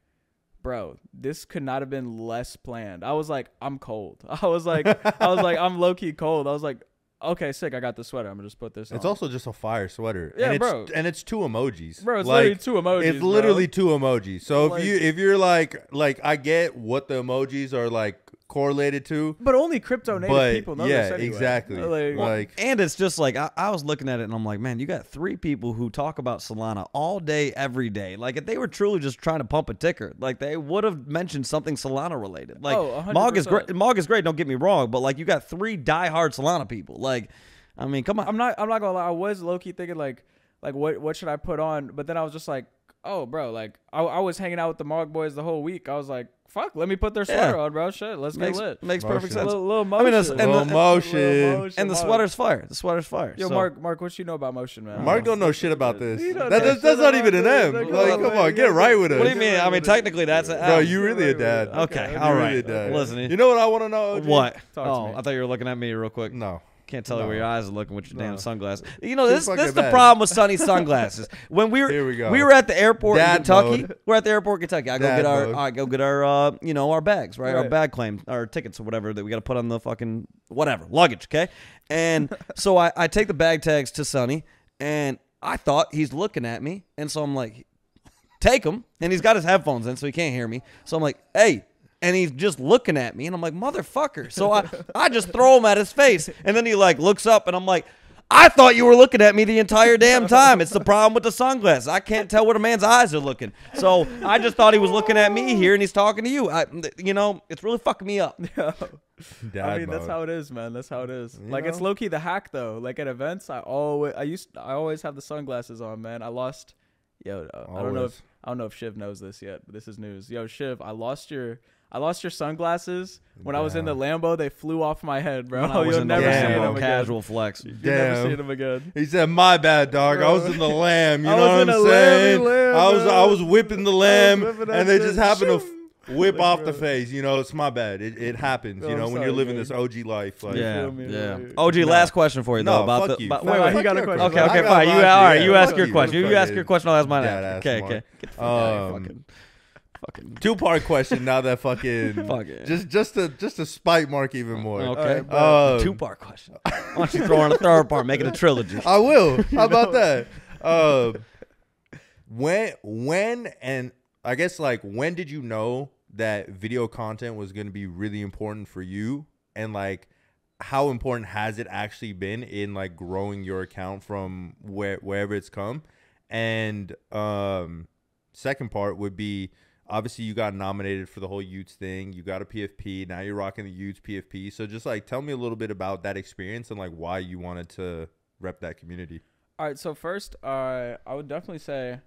bro, this could not have been less planned. I was like, I'm cold. <laughs> I was like, I was like, I'm low key cold. I was like, okay, sick. I got the sweater. I'm gonna just put this. It's on. also just a fire sweater. Yeah, and it's, bro. And it's two emojis. bro. It's like, literally two emojis. It's bro. literally two emojis. So Like- if you if you're like like I get what the emojis are like correlated to, But only crypto native but people know yeah, this anyway. exactly. Like, Like, and it's just like I, I was looking at it and I'm like, man, you got three people who talk about Solana all day, every day. Like if they were truly just trying to pump a ticker, like they would have mentioned something Solana related. Like Oh, Mog is great. Mog is great. Don't get me wrong, but like you got three diehard Solana people. Like, I mean, come on. I'm not. I'm not gonna lie. I was low key thinking like, like what what should I put on? But then I was just like, oh, bro, like I, I was hanging out with the Mog boys the whole week. I was like, fuck, let me put their Yeah. sweater on, bro. Shit, let's makes get lit. makes Motion. perfect sense. little, little I motion. mean, it's- and Little the- motion. And the Mog. sweater's fire. The sweater's fire. Yo, so- Marc, Marc, what you know about motion, man? Marc don't know shit about this. He don't That, know that's, that's not about even an this. M. Like, Like, come come on, on, get right with us. What do you mean? I mean, technically that's an Bro, L. you really a dad. Okay, Okay, all You right. really a dad. Listen, You know what I want to know? OG? What? Talk to oh, me. I thought you were looking at me real quick. No. Can't tell you No. where your eyes are looking with your damn sunglasses. You know, this this is the bad. problem with Sunny sunglasses. <laughs> When we were Here we go. we were at the airport in Kentucky. mode. We're at the airport in Kentucky. I go Dad get our mode. I go get our uh, you know, our bags, right? Our bag claim, our tickets or whatever that we got to put on the fucking whatever, luggage, okay? And <laughs> so I I take the bag tags to Sunny and I thought he's looking at me, and so I'm like take him, and he's got his headphones in, so he can't hear me. So I'm like, hey. And he's just looking at me, and I'm like, motherfucker. So I, I just throw him at his face. And then he like looks up, and I'm like, I thought you were looking at me the entire damn time. It's the problem with the sunglasses. I can't tell what a man's eyes are looking. So I just thought he was looking at me here, and he's talking to you. I, you know, it's really fucking me up. <laughs> Yo. Dad I mean, that's how it is, man. That's how it is. like it's know? low key the hack though. Like at events, I always I used I always have the sunglasses on, man. I lost. Yo, uh, I don't know if I don't know if Shiv knows this yet, but this is news. Yo, Shiv, I lost your I lost your sunglasses when I was in the Lambo. They flew off my head, bro. When I <laughs> was You'll in the never see them again. casual flex. <laughs> You'll never see them again. He said, "My bad, dog. I was in the <laughs> lamb. You know what I'm saying? lamb, I was. I was whipping the lamb, whipping and they shit. just happened to Shoo. f- whip Like, off bro. the face. You know, it's my bad. It, it happens. Oh, you know, I'm when you're living man. this OG life. Like, Yeah, yeah. OG, No. last question for you though No, about fuck the. you. About, wait, wait, he got a your question. Okay, okay, fine. You mine, all right? You ask your question. You ask your question. I'll ask mine. Dad ass Okay, Marc. okay. Fucking. <laughs> Two part question. Now that fucking <laughs> Fuck it. just just to just to spite Marc even more. Okay. Um, Two part question. <laughs> Why don't you throw in a third part, make it a trilogy? I will. How about that? Um, when when and I guess like when did you know that video content was going to be really important for you and like how important has it actually been in like growing your account from where wherever it's come and um second part would be obviously you got nominated for the whole y00ts thing you got a PFP now you're rocking the y00ts PFP so just like tell me a little bit about that experience and like why you wanted to rep that community All right, so first, uh, I would definitely say,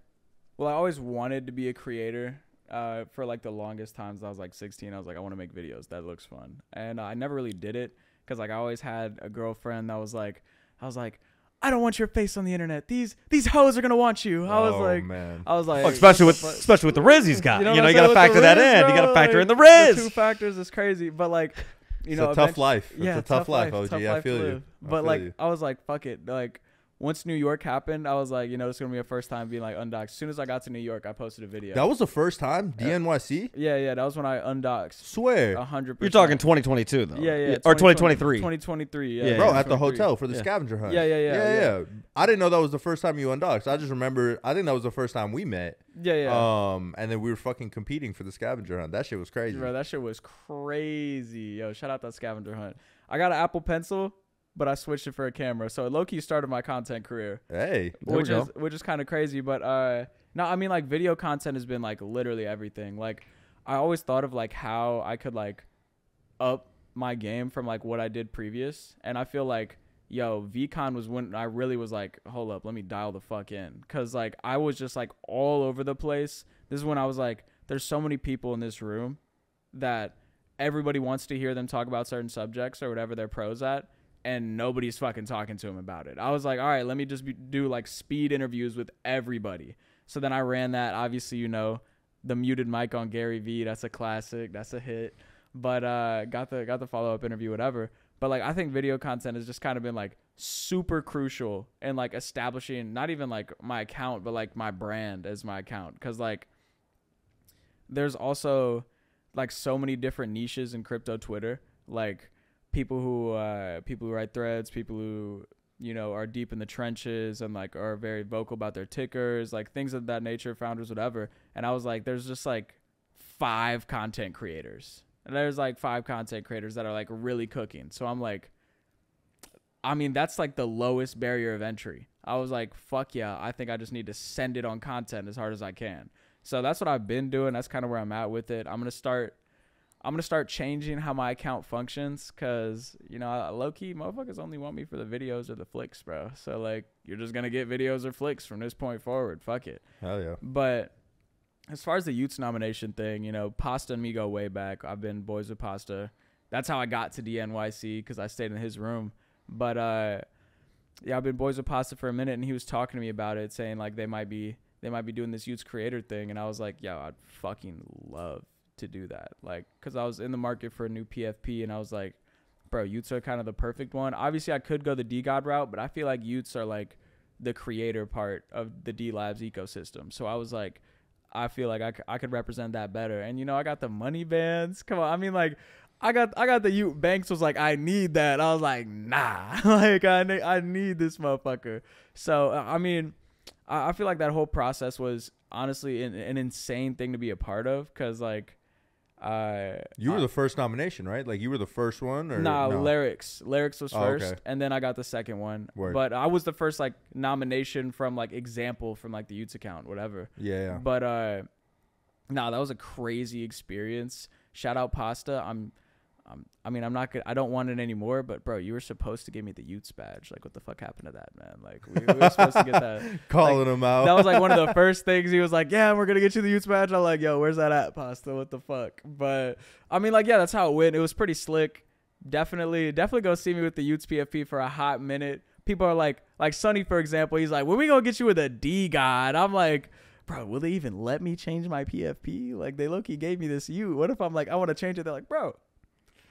well, I always wanted to be a creator. Uh, for like the longest times, I was like 16. I was like, I want to make videos. That looks fun, and uh, I never really did it because like I always had a girlfriend that was like, I was like, I don't want your face on the internet. These these hoes are gonna want you. I was Oh, like, man I was like, Oh, especially with what the fuck? especially with the Riz he's <laughs> got. You know, what I'm you got to With the factor that Riz, in. You gotta factor like, in the The two factors is crazy, but like, you it's know, a tough life it's yeah, a tough, life, OG tough I life feel to you live. I But feel like, you. I was like, fuck it. Like, once New York happened, I was like, you know, it's gonna be a first time being like undoxed. As soon as I got to New York, I posted a video. that was the first time DNYC yeah, yeah, that was when I undoxed. swear A hundred. You're talking 2022 though. Yeah, yeah. Or 2023. 2023. Yeah, Yeah, bro yeah. at the hotel for the Yeah. scavenger hunt. Yeah, yeah, yeah, yeah, yeah. I didn't know that was the first time you undoxed. I just remember. I think that was the first time we met. Yeah, yeah. Um, and then we were fucking competing for the scavenger hunt. That shit was crazy. Bro, that shit was crazy. Yo, shout out that scavenger hunt. I got an Apple Pencil, but I switched it for a camera. So low key started my content career. Hey, which is which is kind of crazy but uh no i mean like video content has been like literally everything. Like i always thought of like how i could like up my game from like what i did previous. And i feel like yo VeeCon was when i really was like hold up let me dial the fuck in. Because like i was just like all over the place. This is when i was like there's so many people in this room that everybody wants to hear them talk about certain subjects or whatever their pros at and nobody's fucking talking to him about it. I was like, all right, let me just be, do like speed interviews with everybody. So then I ran that. Obviously, you know, the muted mic on Gary Vee. That's a classic. That's a hit. But uh, got the got the follow up interview, whatever. But like, I think video content has just kind of been like super crucial in like establishing not even like my account, but like my brand as my account. Cause like, there's also like so many different niches in crypto Twitter. Like people who uh, people who write threads, people who you know are deep in the trenches and like are very vocal about their tickers, like things of that nature, founders, whatever. And I was like, there's just like five content creators. And there's like five content creators that are like really cooking. So I'm like, I mean, that's like the lowest barrier of entry. I was like, fuck yeah, I think I just need to send it on content as hard as I can. So that's what I've been doing. That's kind of where I'm at with it. I'm gonna start. I'm gonna start changing how my account functions, cause you know, low key, motherfuckers only want me for the videos or the flicks, bro. So like, you're just gonna get videos or flicks from this point forward. Fuck it. hell yeah. But as far as the y00ts nomination thing, you know, Pasta and me go way back. I've been boys with Pasta. That's how I got to DNYC because I stayed in his room. But uh, yeah, I've been boys with Pasta for a minute, and he was talking to me about it, saying like they might be they might be doing this y00ts creator thing, and I was like, yo, I'd fucking love to do that, like, cause I was in the market for a new PFP, and I was like, bro, y00ts are kind of the perfect one. Obviously, I could go the DeGod route, but I feel like y00ts are like the creator part of the DeLabs ecosystem. So I was like, I feel like I, c- I could represent that better. And you know, I got the money bands. Come on, I mean, like, I got I got the U Banks was like, I need that. I was like, nah, <laughs> like I need I need this motherfucker. So uh, I mean, I, I feel like that whole process was honestly an, an insane thing to be a part of, cause like, uh, You were I- the first nomination, right? Like you were the first one, or Nah, no? lyrics. Lyrics was Oh, first, okay. and then I got the second one. Word. But I was the first like nomination from like example from like the y00ts account, whatever. Yeah, yeah. But uh, nah, that was a crazy experience. Shout out Pasta. I'm, I'm I mean, I'm not good. I don't want it anymore. But bro, you were supposed to give me the y00ts badge. Like, what the fuck happened to that, man? Like, we, we were supposed to get that. <laughs> Calling him out. That was like one of the <laughs> first things he was like, "Yeah, we're gonna get you the y00ts badge." I'm like, "Yo, where's that at, Pasta? What the fuck?" But I mean, like, yeah, that's how it went. It was pretty slick. Definitely, definitely go see me with the y00ts PFP for a hot minute. People are like, like Sunny, for example, he's like, "When we gonna get you with a DeGod?" I'm like. Bro, will they even let me change my PFP? Like they low key gave me this U. What if I'm like I want to change it? They're like, bro,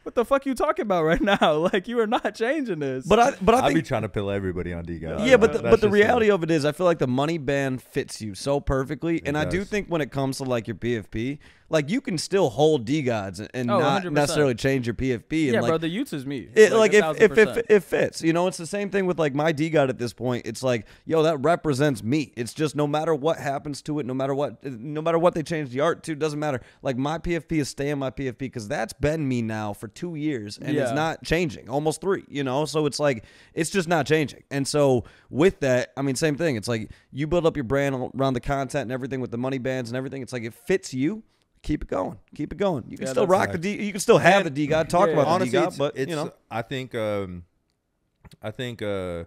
what the fuck you talking about right <laughs> now? Like you are not changing this. But I but I I'd be trying to pill everybody on D guys. yeah, but the, but the just reality of it is, I feel like the money band fits you so perfectly, and I do think when it comes to like your PFP, Like you can still hold DeGods and, and Oh, not 100%. necessarily change your PFP. And yeah, like, bro. The y00ts is me. it, like, a if, if, if it fits, you know, it's the same thing with like my DeGod at this point. It's like, yo, that represents me. It's just no matter what happens to it, no matter what, no matter what they change the art to, doesn't matter. Like my PFP is staying my PFP because that's been me now for two years and it's not changing, almost three, you know. So it's like it's just not changing. And so with that, I mean, same thing. It's like you build up your brand around the content and everything with the money bands and everything. It's like it fits you. Keep it going. Keep it going. You can Yeah, still rock the D. You can still have And- the DeGod. Talk Yeah, about the honestly, DeGod, but it's you know. I think um, I think uh,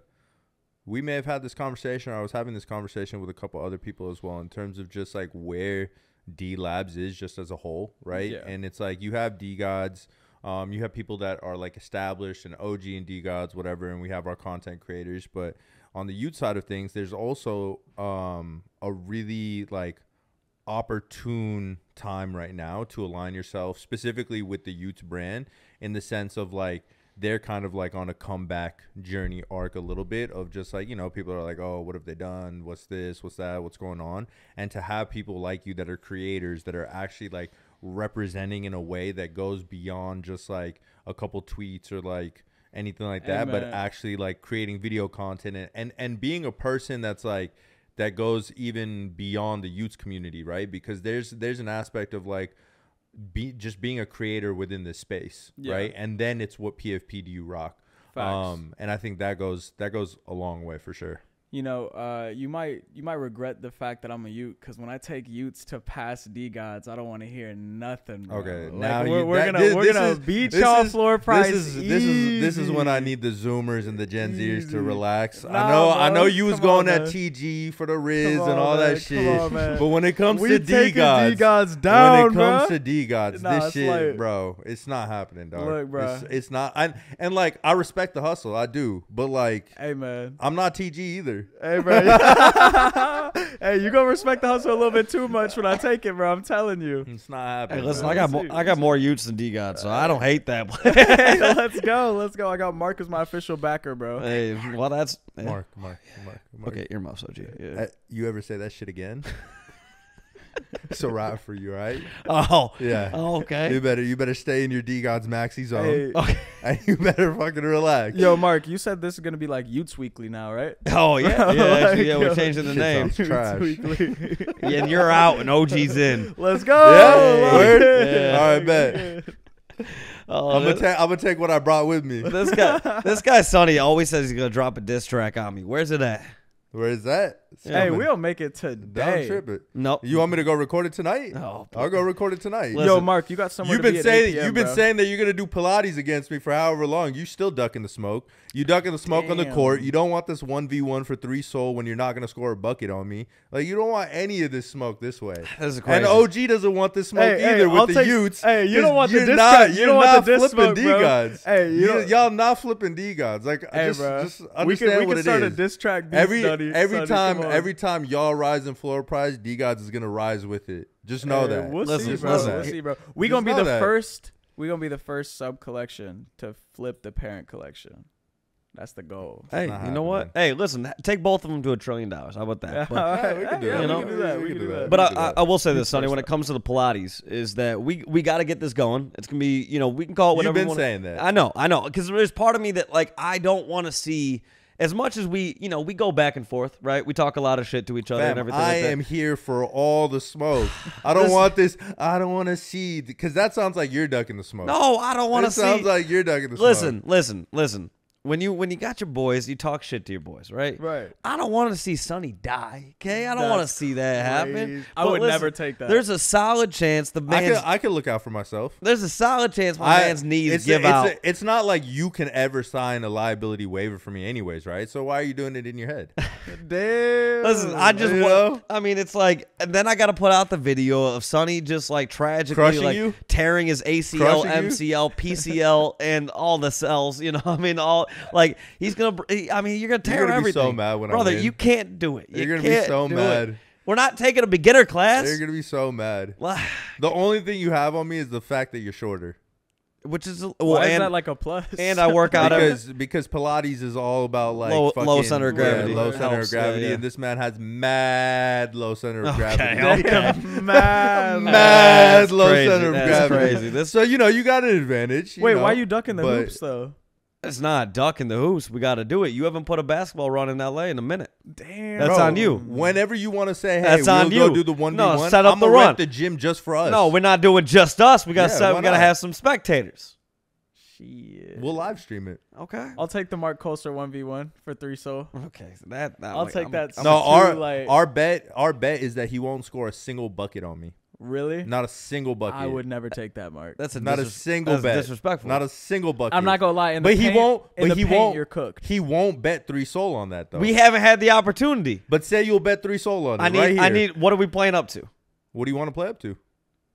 we may have had this conversation. Or I was having this conversation with a couple other people as well in terms of just like where DeLabs is just as a whole, right? Yeah. And it's like you have DeGods. Um, you have people that are like established and OG and DeGods, whatever, and we have our content creators. But on the youth side of things, there's also um, a really like opportune time right now to align yourself specifically with the y00ts brand in the sense of like they're kind of like on a comeback journey arc a little bit of just like you know people are like oh what have they done? What's this? What's that? What's going on? And to have people like you that are creators that are actually like representing in a way that goes beyond just like a couple tweets or like anything like that but actually like creating video content and, and and being a person that's like that goes even beyond the youth community right because there's there's an aspect of like be just being a creator within this space Yeah. right and then it's what pfp do you rock Facts. um and i think that goes that goes a long way for sure you know, uh, you might you might regret the fact that I'm a y00t because when I take y00ts to past DeGods, I don't want to hear nothing. Bro. Okay, like, now we're, you, we're that- gonna this- we're this gonna is- beat y'all is- floor price. This is this is this is when I need the Zoomers and the Gen Zers to relax. I Nah, know I know you was going on, at man. TG for the Riz Come and all man. that shit, on, but when it comes we to DeGods, D gods when it comes bro. to DeGods, Nah, this shit, like- bro, it's not happening, dog. Look, bro. it's, it's not. And and like I respect the hustle, I do, but like hey man, I'm not TG either. Hey bro, <laughs> <laughs> hey you gonna respect the hustle a little bit too much when I take it, bro. I'm telling you. It's not Hey, happening. listen, bro. I got let's more, see, I got more y00ts than DeGod, so I don't hate that. <laughs> hey, let's go, let's go. I got Marc as my official backer, bro. hey, well, that's. Marc, Marc, Marc, Marc. Okay, earmuffs, OG. Yeah. Uh, you ever say that shit again? It's a wrap for you, right? oh, Yeah. Oh, okay. You better you better stay in your DeGods Maxi zone. Hey, Okay. <laughs> And you better fucking relax. yo, Marc, you said this is gonna be like y00ts Weekly now, right? <laughs> Oh yeah, <laughs> yeah, actually, yeah. We're changing the name. trash. y00ts Weekly. Yeah, and you're out, and OG's in. Let's go. Yeah, Like word? Yeah. All right, bet. Oh, I'm gonna this, take I'm gonna take what I brought with me. this guy, this guy Sunny always says he's gonna drop a diss track on me. Where's it at? Where is that? It's Hey, coming. we'll make it today. Don't trip it. No, You want me to go record it tonight? Oh, I'll go record it tonight. Listen, Yo, Marc, you got somewhere You've to been be at saying 8 p.m., you've been bro. saying that you're gonna do Pilates against me for however long. You still ducking the smoke. You ducking the smoke on the Damn. court. You don't want this one v one for three Sol when you're not gonna score a bucket on me. Like you don't want any of this smoke this way. <sighs> This is crazy. And OG doesn't want this smoke Hey, hey, either with I'll the take- y00ts. hey, you 'cause don't want the you're diss not. You you're don't want not the diss flipping smoke, D bro. gods. Hey, you you, don't- y'all not flipping DeGods. Like Hey, just, bro. just we understand can we what can it start a is. diss track. beef Every study, every study, time come every time y'all rise in floor prize, DeGods is gonna rise with it. Just know Hey, that. We'll Listen, see, bro. listen. We'll see, bro. We Just gonna be the that. first. We gonna be the first sub collection to flip the parent collection. That's the goal. Hey, not you know what? Hey, listen, take both of them to a trillion dollars. How about that? <laughs> But, Yeah, we can do Yeah, that. you know? we can do that. We can do that. But I, do I, that. I will say this, Sunny. When it comes to the Pilates, is that we we got to get this going. It's gonna be, you know, we can call it You've whatever. we been wanna- saying that. I know, I know, because there's part of me that like I don't want to see. As much as we, you know, we go back and forth, right? We talk a lot of shit to each other and everything. I like am here for all the smoke. <laughs> I don't want this. I don't want to see because that sounds like you're ducking the smoke. No, I don't want to see. sounds like you're ducking the smoke. listen, listen, listen. When you when you got your boys, you talk shit to your boys, right? Right. I don't want to see Sunny die. Okay, I don't want to see that happen. I would never take that. There's a solid chance the man. I could, I could look out for myself. there's a solid chance my I- man's knees it's give a, it's out. a- it's not like you can ever sign a liability waiver for me, anyways, right? So why are you doing it in your head? <laughs> Damn. Listen, I just You want. I mean, it's like, and then I got to put out the video of Sunny just like tragically Crushing like you? tearing his ACL, Crushing you? MCL, PCL, and all the cells. You know, I mean, all like he's gonna. he- I mean, you're gonna You're tear gonna be everything. so mad when I brother. win. You can't do it. You You're gonna be can't so mad. It. We're not taking a beginner class. You're gonna be so mad. The only thing you have on me is the fact that you're shorter. which is well, Why is and, that like a plus? and I work out every, because because Pilates is all about like Low- fucking, low center of yeah, gravity. low center helps, of gravity, yeah. and this man has mad low center of Okay, gravity. okay. <laughs> mad. mad low crazy, center of that's gravity. crazy. This- so you know you got an advantage. you Wait, know, why are you ducking the but- hoops though? It's not ducking the hoops. We got to do it. You haven't put a basketball run in LA in a minute. Damn. That's Bro, on you. Whenever you want to say, "Hey, That's we'll on go you. do the one v No, one," set up I'm the gonna rent run. the gym just for us. No, we're not doing just us. We got Yeah, to we got to have some spectators. Shit. We'll live stream it. Okay. I'll take the Marc Colcer one v one for three Sol. Okay. So that, that I'll like, take I'm- that I'm- No, too, our like- our bet our bet is that he won't score a single bucket on me. Really? Not a single bucket. I would never take that, Marc. That's a not a single that's bet. disrespectful. Not a single bucket. I'm not gonna lie. In the But he paint- won't. In But the he paint, won't. You're cooked. He won't bet three Sol on that though. we haven't had the opportunity. but say you'll bet three Sol on it. I need. right I need. What are we playing up to? What do you want to play up to?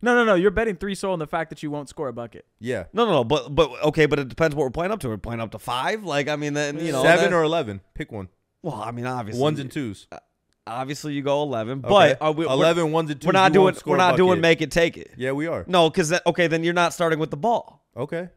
No, no, no. You're betting three Sol on the fact that you won't score a bucket. Yeah, No, no, no. But but okay. But it depends what we're playing up to. We're playing up to five. Like I mean, then you know seven that- or eleven. Pick one. well, I mean, obviously Ones and twos. Uh, Obviously, you go eleven. Okay. But are we, we're- 11 ones and twos. We're not doing. We're not doing bucket. make it take it. Yeah, we are. No, because okay, then you're not starting with the ball. Okay.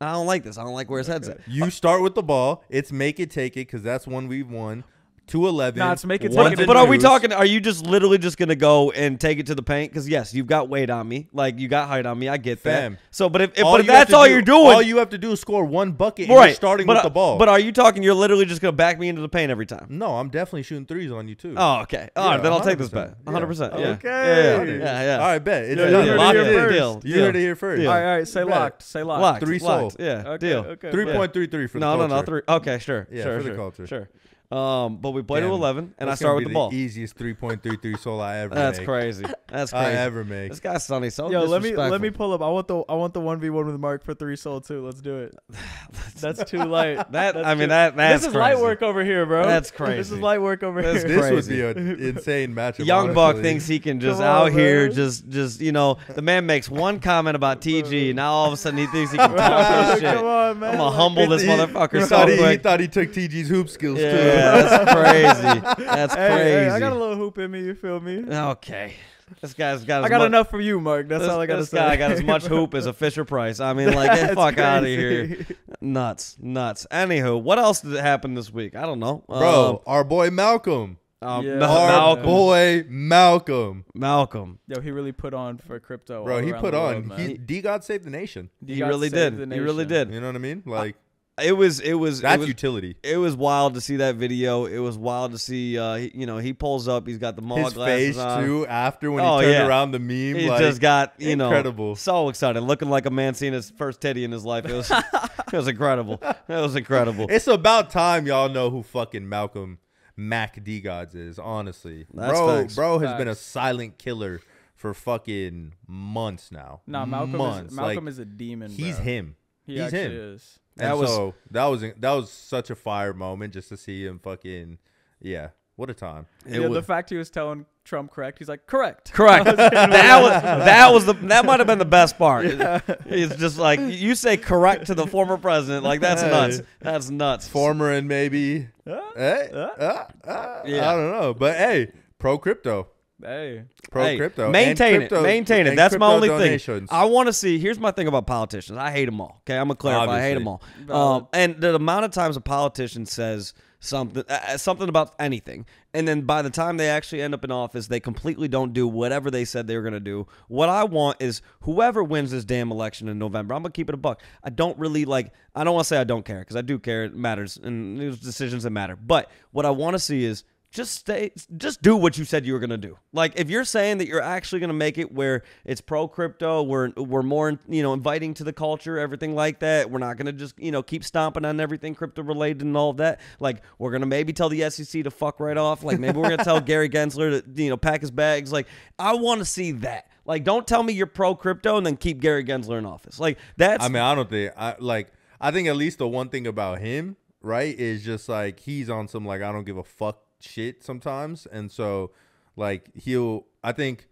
I don't like this. I don't like where his head's at. You start with the ball. It's make it take it because that's one we've won. Two eleven. Nah, it's make it take ones it. and But are we talking? Are you just literally just gonna go and take it to the paint? Because yes, you've got weight on me. Like you got height on me. I get Fam. that. So, but if, if but if that's all do- you're doing, all you have to do is score one bucket. And right? You're starting but, with the ball. But are you talking? You're literally just gonna back me into the paint every time. no, I'm definitely shooting threes on you too. Oh, okay. All right, Yeah, then I'll take this 100%. bet. Yeah. 100. percent Yeah. Okay. Yeah, yeah, yeah. yeah. All right, bet. It's Yeah, done. you heard Locked here first. Deal. You heard it here first. All right, all right. Say locked. Say locked. Locked. Three locked. Yeah. Deal. okay. Three point three three for the No, no, no. Three. Okay, sure. Yeah, sure, for the culture. Sure. Um, but we play to 11, and I That's start with be the ball. easiest three point three three Sol I ever That's make. crazy. That's I crazy. ever make. This guy's sunny so Yo, let me let me pull up. I want the I want the one v one with Marc for three Sol too. Let's do it. <sighs> That's too light. <laughs> That That's I mean too- that that's this is light work over here, bro. That's crazy. This is light work over That's here. This would be an insane matchup. Young Buck thinks he can just Come out on, here, man. just just you know, the man makes one comment about TG, now all of a sudden he thinks he can talk his shit. Come on, man. I'm gonna humble this motherfucker he so thought he, he thought he took TG's hoop skills Yeah, that's <laughs> crazy. That's Hey, crazy. hey, I got a little hoop in me. You feel me? okay, this guy's got. I got much, enough for you, Marc. That's This, all I gotta this say. guy got as much <laughs> hoop as a Fisher Price. I mean, like, <laughs> get fuck out of here. Nuts, nuts. Anywho, what else did happen this week? I don't know, Bro, our boy Malcolm. Um, um, Yeah. Our Malcolm. boy Malcolm. Malcolm. Yo, he really put on for crypto. Bro, all he put on. world, he DeGod saved the nation. You He got really did. He really did. You know what I mean? Like It was. It was. that's it was, utility. It was wild to see that video. It was wild to see. Uh, he, you know, he pulls up. He's got the mall His glasses face on. too after when Oh, he turned yeah. around the meme. He like, just got you incredible. know so excited, looking like a man seeing his first teddy in his life. It was <laughs> it was incredible. It was incredible. It's about time y'all know who fucking Malcolm Mac DeGods is. Honestly, That's bro, facts. bro has been a silent killer for fucking months now. Nah, Malcolm months. is Malcolm like, is a demon. he's bro. him. He he's actually him. is. That and was- so that was that was such a fire moment just to see him fucking yeah. What a time. It yeah, was- the fact he was telling Trump correct. He's like correct. Correct. <laughs> that was that was the that might have been the best part. It's just like you say correct to the former president. Like that's Hey. nuts. That's nuts. Former and maybe Huh? hey, Huh? uh, uh, Yeah. I don't know, but hey, pro crypto, Hey, pro Hey, crypto, and Maintain crypto- it. Maintain it. That's my only donations. thing. I want to see. Here's my thing about politicians. I hate them all. Okay, I'm gonna clarify. I hate them all. Um, and the amount of times a politician says something, uh, uh, something about anything, and then by the time they actually end up in office, they completely don't do whatever they said they were gonna do. What I want is whoever wins this damn election in November. I'm gonna keep it a buck. I don't really like. I don't want to say I don't care because I do care. It matters, and there's decisions that matter. But what I want to see is just stay just do what you said you were going to do. Like if you're saying that you're actually going to make it where it's pro crypto we're we're more you know inviting to the culture everything like that we're not going to just you know keep stomping on everything crypto related and all of that like we're going to maybe tell the SEC to fuck right off. Like maybe we're going to tell <laughs> Gary Gensler to you know pack his bags. Like I want to see that. Like don't tell me you're pro crypto and then keep Gary Gensler in office. Like that's I mean, I don't think I like. I think at least the one thing about him, right, is just like he's on some like I don't give a fuck shit sometimes, and so like he'll. I think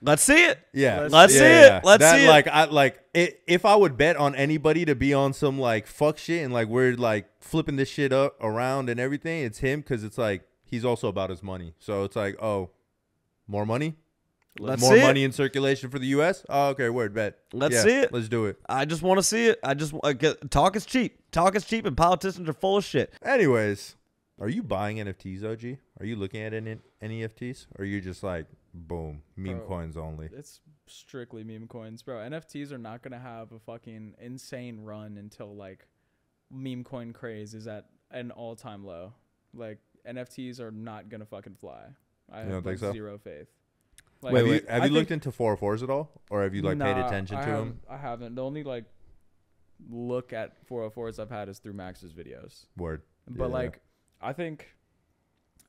let's see it yeah. Let's Let's yeah, see yeah, it. yeah. Let's that, see it. Like I like i if I would bet on anybody to be on some like fuck shit and like we're like flipping this shit up around and everything, it's him because it's like he's also about his money. So it's like oh, more money. Let's More see it. money in circulation for the U.S. Oh, okay, word bet. Let's Yeah, see it. Let's do it. I just want to see it. I just uh, get, talk is cheap. Talk is cheap, and politicians are full of shit. Anyways, are you buying NFTs, OG? Are you looking at any NFTs? Or are you just like, boom, meme Bro. coins only? It's strictly meme coins, bro. NFTs are not gonna have a fucking insane run until like meme coin craze is at an all time low. Like NFTs are not gonna fucking fly. I You have like, so? zero faith. Like, Wait, have wait. you, have you looked into 404s at all? Or have you like paid attention I to them? I haven't. The only like look at 404s I've had is through Max's videos. Word. But Yeah. like, I think,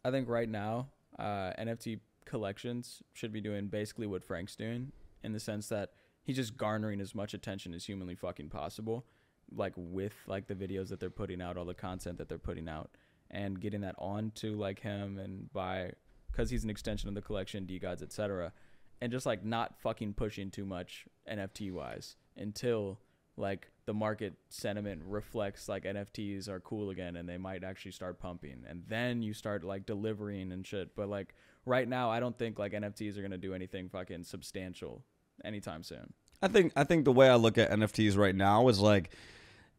I think right now, uh, NFT collections should be doing basically what Frank's doing in the sense that he's just garnering as much attention as humanly fucking possible, like with like the videos that they're putting out, all the content that they're putting out, and getting that onto like him and by because he's an extension of the collection, DeGods, etc. And just like not fucking pushing too much NFT wise until like the market sentiment reflects like NFTs are cool again and they might actually start pumping and then you start like delivering and shit. But like right now I don't think like NFTs are gonna do anything fucking substantial anytime soon. I think I think the way I look at NFTs right now is like,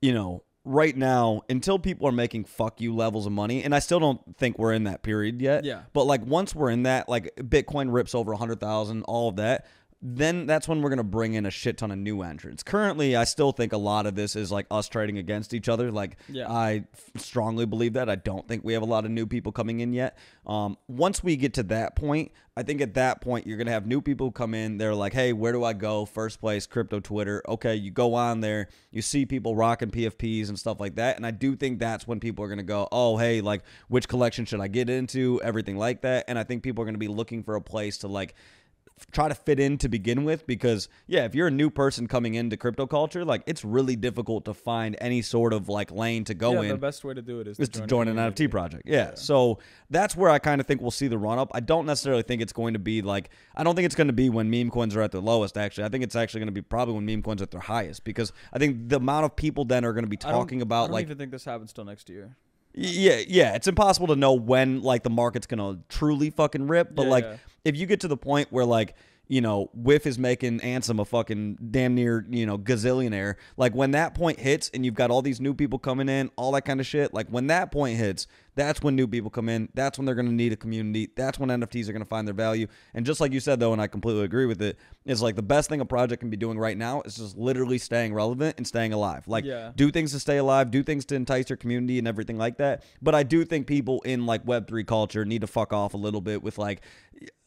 you know, right now until people are making fuck you levels of money, and I still don't think we're in that period yet. Yeah. But like once we're in that, like Bitcoin rips over a hundred thousand, all of that. Then that's when we're gonna bring in a shit ton of new entrants. Currently, I still think a lot of this is like us trading against each other. Like, Yeah. I f- strongly believe that. I don't think we have a lot of new people coming in yet. Um, once we get to that point, I think at that point you're gonna have new people come in. They're like, "Hey, where do I go? First place, crypto Twitter." Okay, you go on there, you see people rocking PFPs and stuff like that, and I do think that's when people are gonna go, "Oh, hey, like which collection should I get into?" Everything like that, and I think people are gonna be looking for a place to like try to fit in to begin with because yeah if you're a new person coming into crypto culture like it's really difficult to find any sort of like lane to go yeah, in the best way to do it is, is to join an. NFT project. Yeah. So that's where I kind of think we'll see the run up. I don't necessarily think it's going to be like I don't think it's going to be when meme coins are at their lowest. Actually, I think it's actually going to be probably when meme coins are at their highest because I think the amount of people then are going to be I don't- talking I about don't like even think this happens till next year. Yeah, yeah, it's impossible to know when like the market's gonna truly fucking rip. But Yeah, like, yeah. if you get to the point where like you know WIF is making Ansem a fucking damn near you know gazillionaire, like when that point hits and you've got all these new people coming in, all that kind of shit. Like when that point hits, that's when new people come in. That's when they're gonna need a community. That's when NFTs are gonna find their value. And just like you said though, and I completely agree with it, is like the best thing a project can be doing right now is just literally staying relevant and staying alive. Like Yeah. do things to stay alive, do things to entice your community and everything like that. But I do think people in like Web3 culture need to fuck off a little bit with like,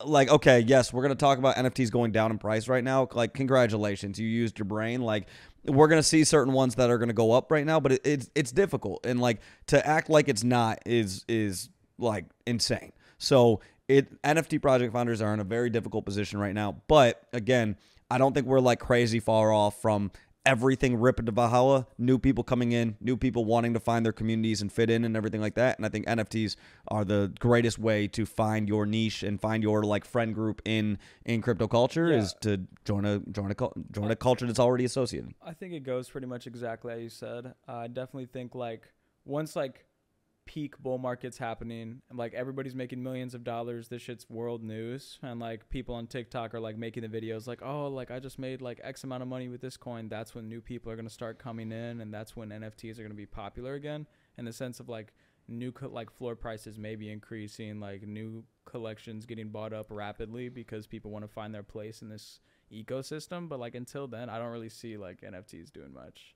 like okay, yes, we're gonna talk about NFTs going down in price right now. Like, congratulations, you used your brain. Like, we're gonna see certain ones that are gonna go up right now, but it, it's it's difficult and like to act like it's not is is like insane. So it NFT project founders are in a very difficult position right now. But again, I don't think we're like crazy far off from everything ripping to Valhalla, new people coming in, new people wanting to find their communities and fit in and everything like that. And I think NFTs are the greatest way to find your niche and find your like friend group in in crypto culture Yeah. is to join a join a join a culture that's already associated. I think it goes pretty much exactly how you said. I definitely think like once like peak bull market's happening and like everybody's making millions of dollars, this shit's world news, and like people on TikTok are like making the videos like, oh, like I just made like X amount of money with this coin. That's when new people are gonna start coming in, and that's when NFTs are gonna be popular again. In the sense of like new co- like floor prices maybe increasing, like new collections getting bought up rapidly because people want to find their place in this ecosystem. But like until then, I don't really see like NFTs doing much.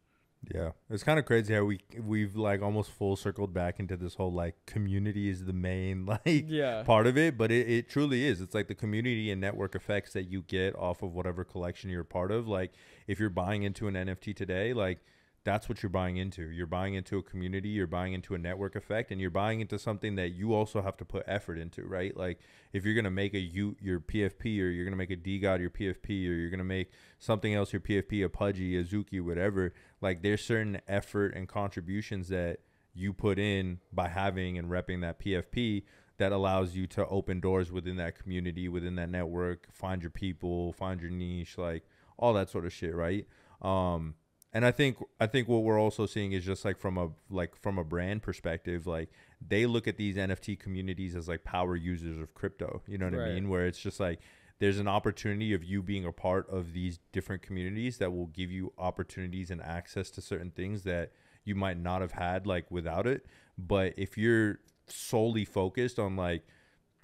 Yeah, it's kind of crazy how we we've like almost full circled back into this whole like community is the main <laughs> like Yeah. part of it, but it, it truly is. It's like the community and network effects that you get off of whatever collection you're part of. Like if you're buying into an NFT today, like that's what you're buying into. You're buying into a community, you're buying into a network effect, and you're buying into something that you also have to put effort into, right? Like if you're gonna make a U your PFP, or you're gonna make a DeGod your PFP, or you're gonna make something else your PFP, a Pudgy, a Zuki, whatever. Like there's certain effort and contributions that you put in by having and repping that PFP that allows you to open doors within that community, within that network, find your people, find your niche, like all that sort of shit, right? Um, and I think I think what we're also seeing is just like from a like from a brand perspective, like they look at these NFT communities as like power users of crypto. You know what I mean? Where it's just like there's an opportunity of you being a part of these different communities that will give you opportunities and access to certain things that you might not have had like without it. But if you're solely focused on like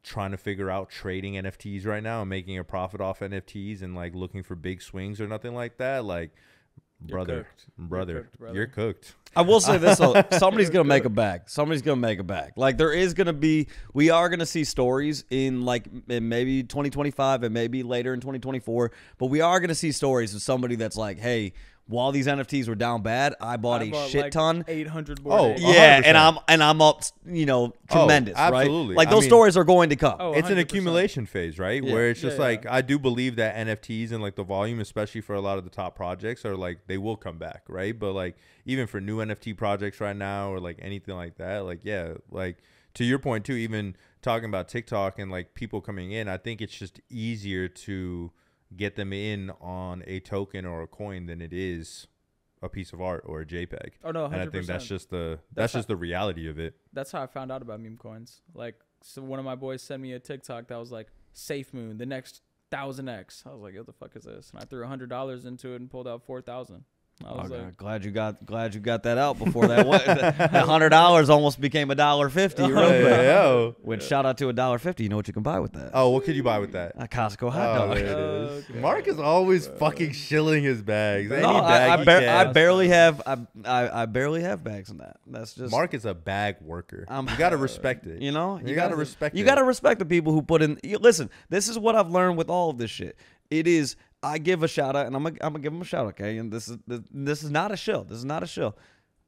trying to figure out trading NFTs right now and making a profit off NFTs and like looking for big swings or nothing like that, like You're brother. You're brother, cooked, brother. you're cooked. I will say this: though, <laughs> somebody's gonna make a bag. Somebody's gonna make a bag. Like there is gonna be, we are gonna see stories in like in maybe 2025 and maybe later in 2024. But we are gonna see stories of somebody that's like, hey, while these NFTs were down bad, I bought I a bought, shit like, ton. 800 Oh. Yeah, 100%. and I'm and I'm up, you know, oh, tremendous, absolutely. right? Like I those mean- stories are going to come. Oh, it's an accumulation phase, right? Yeah. Where it's just Yeah, like yeah. I do believe that NFTs and like the volume, especially for a lot of the top projects, are like they will come back, right? But like even for new NFT projects right now or like anything like that, like yeah, like to your point too, even talking about TikTok and like people coming in, I think it's just easier to get them in on a token or a coin than it is a piece of art or a JPEG. Oh no, 100%. And I think that's just the that's, That's just the reality of it. that's how I found out about meme coins. Like, so one of my boys sent me a TikTok that was like SafeMoon, the next thousand X. I was like, what the fuck is this? And I threw a hundred dollars into it and pulled out four thousand. I oh, was Okay, like, glad you got glad you got that out before that. <laughs> hundred dollars almost became a dollar fifty. <laughs> Oh, real Hey, quick. yo. Which shout out to a dollar fifty. You know what you can buy with that? Oh, what could you buy with that? A Costco hot Oh, dog. there it is. <laughs> Okay. Marc is always fucking shilling his bags. Any No, bag I, I, bar- I barely have I, I I barely have bags in that. That's just Marc is a bag worker. I'm- you gotta respect it. You know, You gotta respect You gotta respect the people who put in. You, listen, this is what I've learned with all of this shit. It is I give a shout out, and I'm gonna, I'm gonna give him a shout, out, okay? And this is this, is not a shill. This is not a shill.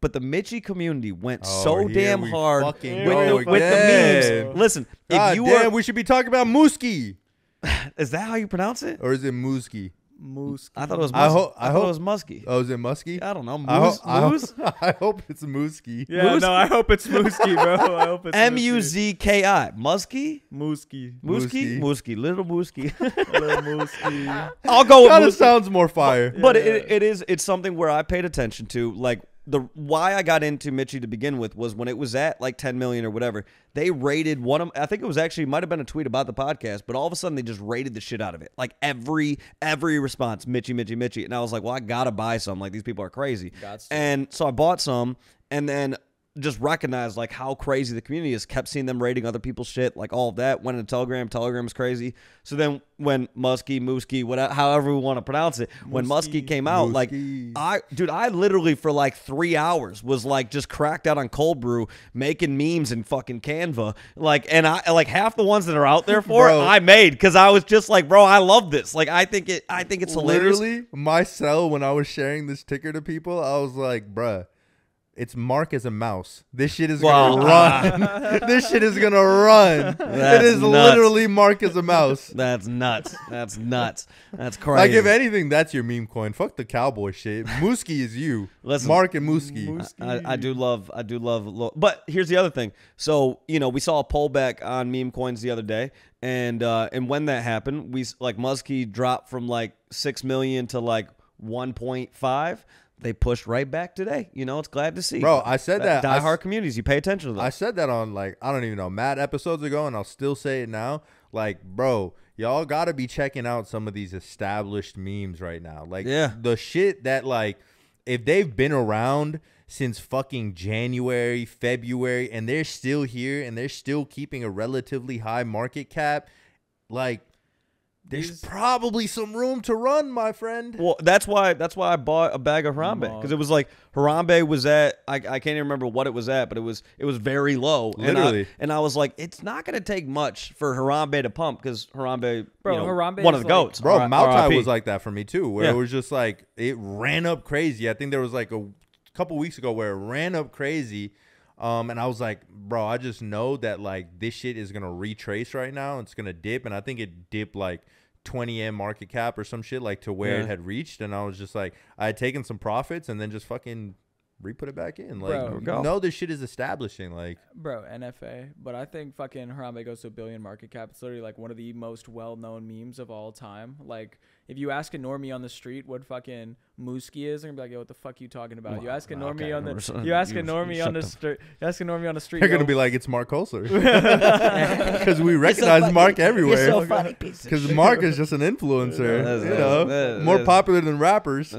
But the Michi community went Oh, so damn hard with the, with the memes. Listen, if you damn, were, we should be talking about Mooski. <laughs> is that how you pronounce it? Or is it Mooski? Moose. I thought it was. I Mus- ho- I I, thought hope- it was musky. Oh, is it Muskie? I don't know. I, ho- Moose. I, ho- <laughs> I hope it's Mooski. Yeah, Moose- no, I hope it's Moosky, bro. I hope it's M U Z K I. Musky. Moosky. Moosky. Moosky. Moosky. Little Moosky. <laughs> Little Moosky. I'll go with Kind of sounds more fire. But it, it is it's something where I paid attention to like the why I got into Michi to begin with was when it was at like 10 million or whatever. They rated one of I think it was actually might have been a tweet about the podcast, but all of a sudden they just rated the shit out of it. Like every every response, Michi, Michi, Michi, and I was like, well, I gotta buy some. Like these people are crazy. And so I bought some, and then just recognized like how crazy the community is. Kept seeing them rating other people's shit, like all of that. Went into Telegram. Telegram's crazy. So then when Muskie, Mooski, whatever, however we want to pronounce it, when Muskie came out, like I, dude, I literally for like three hours was like just cracked out on cold brew, making memes in fucking Canva, like, and I like half the ones that are out there for it, I made because I was just like, bro, I love this. Like, I think it, I think it's hilarious. Literally, my cell when I was sharing this ticker to people, I was like, bruh. It's Marc as a mouse. This shit is Well, gonna run. <laughs> this shit is gonna run. it That's is nuts. literally Marc as a mouse. <laughs> That's nuts. That's nuts. That's crazy. Like if anything, that's your meme coin. Fuck the cowboy shit. Mooski is you. Listen. Marc and Mooski. Moos- I, I do love I do love lo- but here's the other thing so you know we saw a pullback on meme coins the other day and uh and when that happened we s- like Muskie dropped from like 6 million to like 1.5 they pushed right back today you know it's glad to see Bro, I said that. I die s- communities you pay attention to them I said that on like I don't even know mad episodes ago, and I'll still say it now. Like, bro, y'all gotta be checking out some of these established memes right now. Like, Yeah. the shit that like if they've been around since fucking January, February, and they're still here and they're still keeping a relatively high market cap, like. There's These- probably some room to run, my friend. Well, that's why that's why I bought a bag of Harambe because it was like Harambe was at I, I can't even remember what it was at, but it was it was very low. And I- Literally. and I, was like, it's not gonna take much for Harambe to pump because Harambe, Bro, you know, Harambe one of the like- goats, Bro, R- Moutai was like that for me too, where Yeah. it was just like it ran up crazy. I think there was like a couple weeks ago where it ran up crazy. Um, and I was like, bro, I just know that like this shit is gonna retrace right now. It's gonna dip, and I think it dipped like 20 m market cap or some shit like to where Yeah. it had reached. And I was just like, I had taken some profits and then just fucking re-put it back in. Like, Bro. Go. no, this shit is establishing. Like, Bro, NFA. But I think fucking Harambe goes to a billion market cap. It's literally like one of the most well known memes of all time. Like if you ask a normie on the street what fucking mooski is, they're gonna be like, "Yo, what the fuck you talking about?" You ask a normie okay, on the so- you ask a normie shut on the the- street, you ask a normie on the street. They're gonna be like, it's Marc Colcer, because <laughs> <laughs> we recognize Marc everywhere. Because <laughs> Marc is just an influencer, you know, more popular than rappers.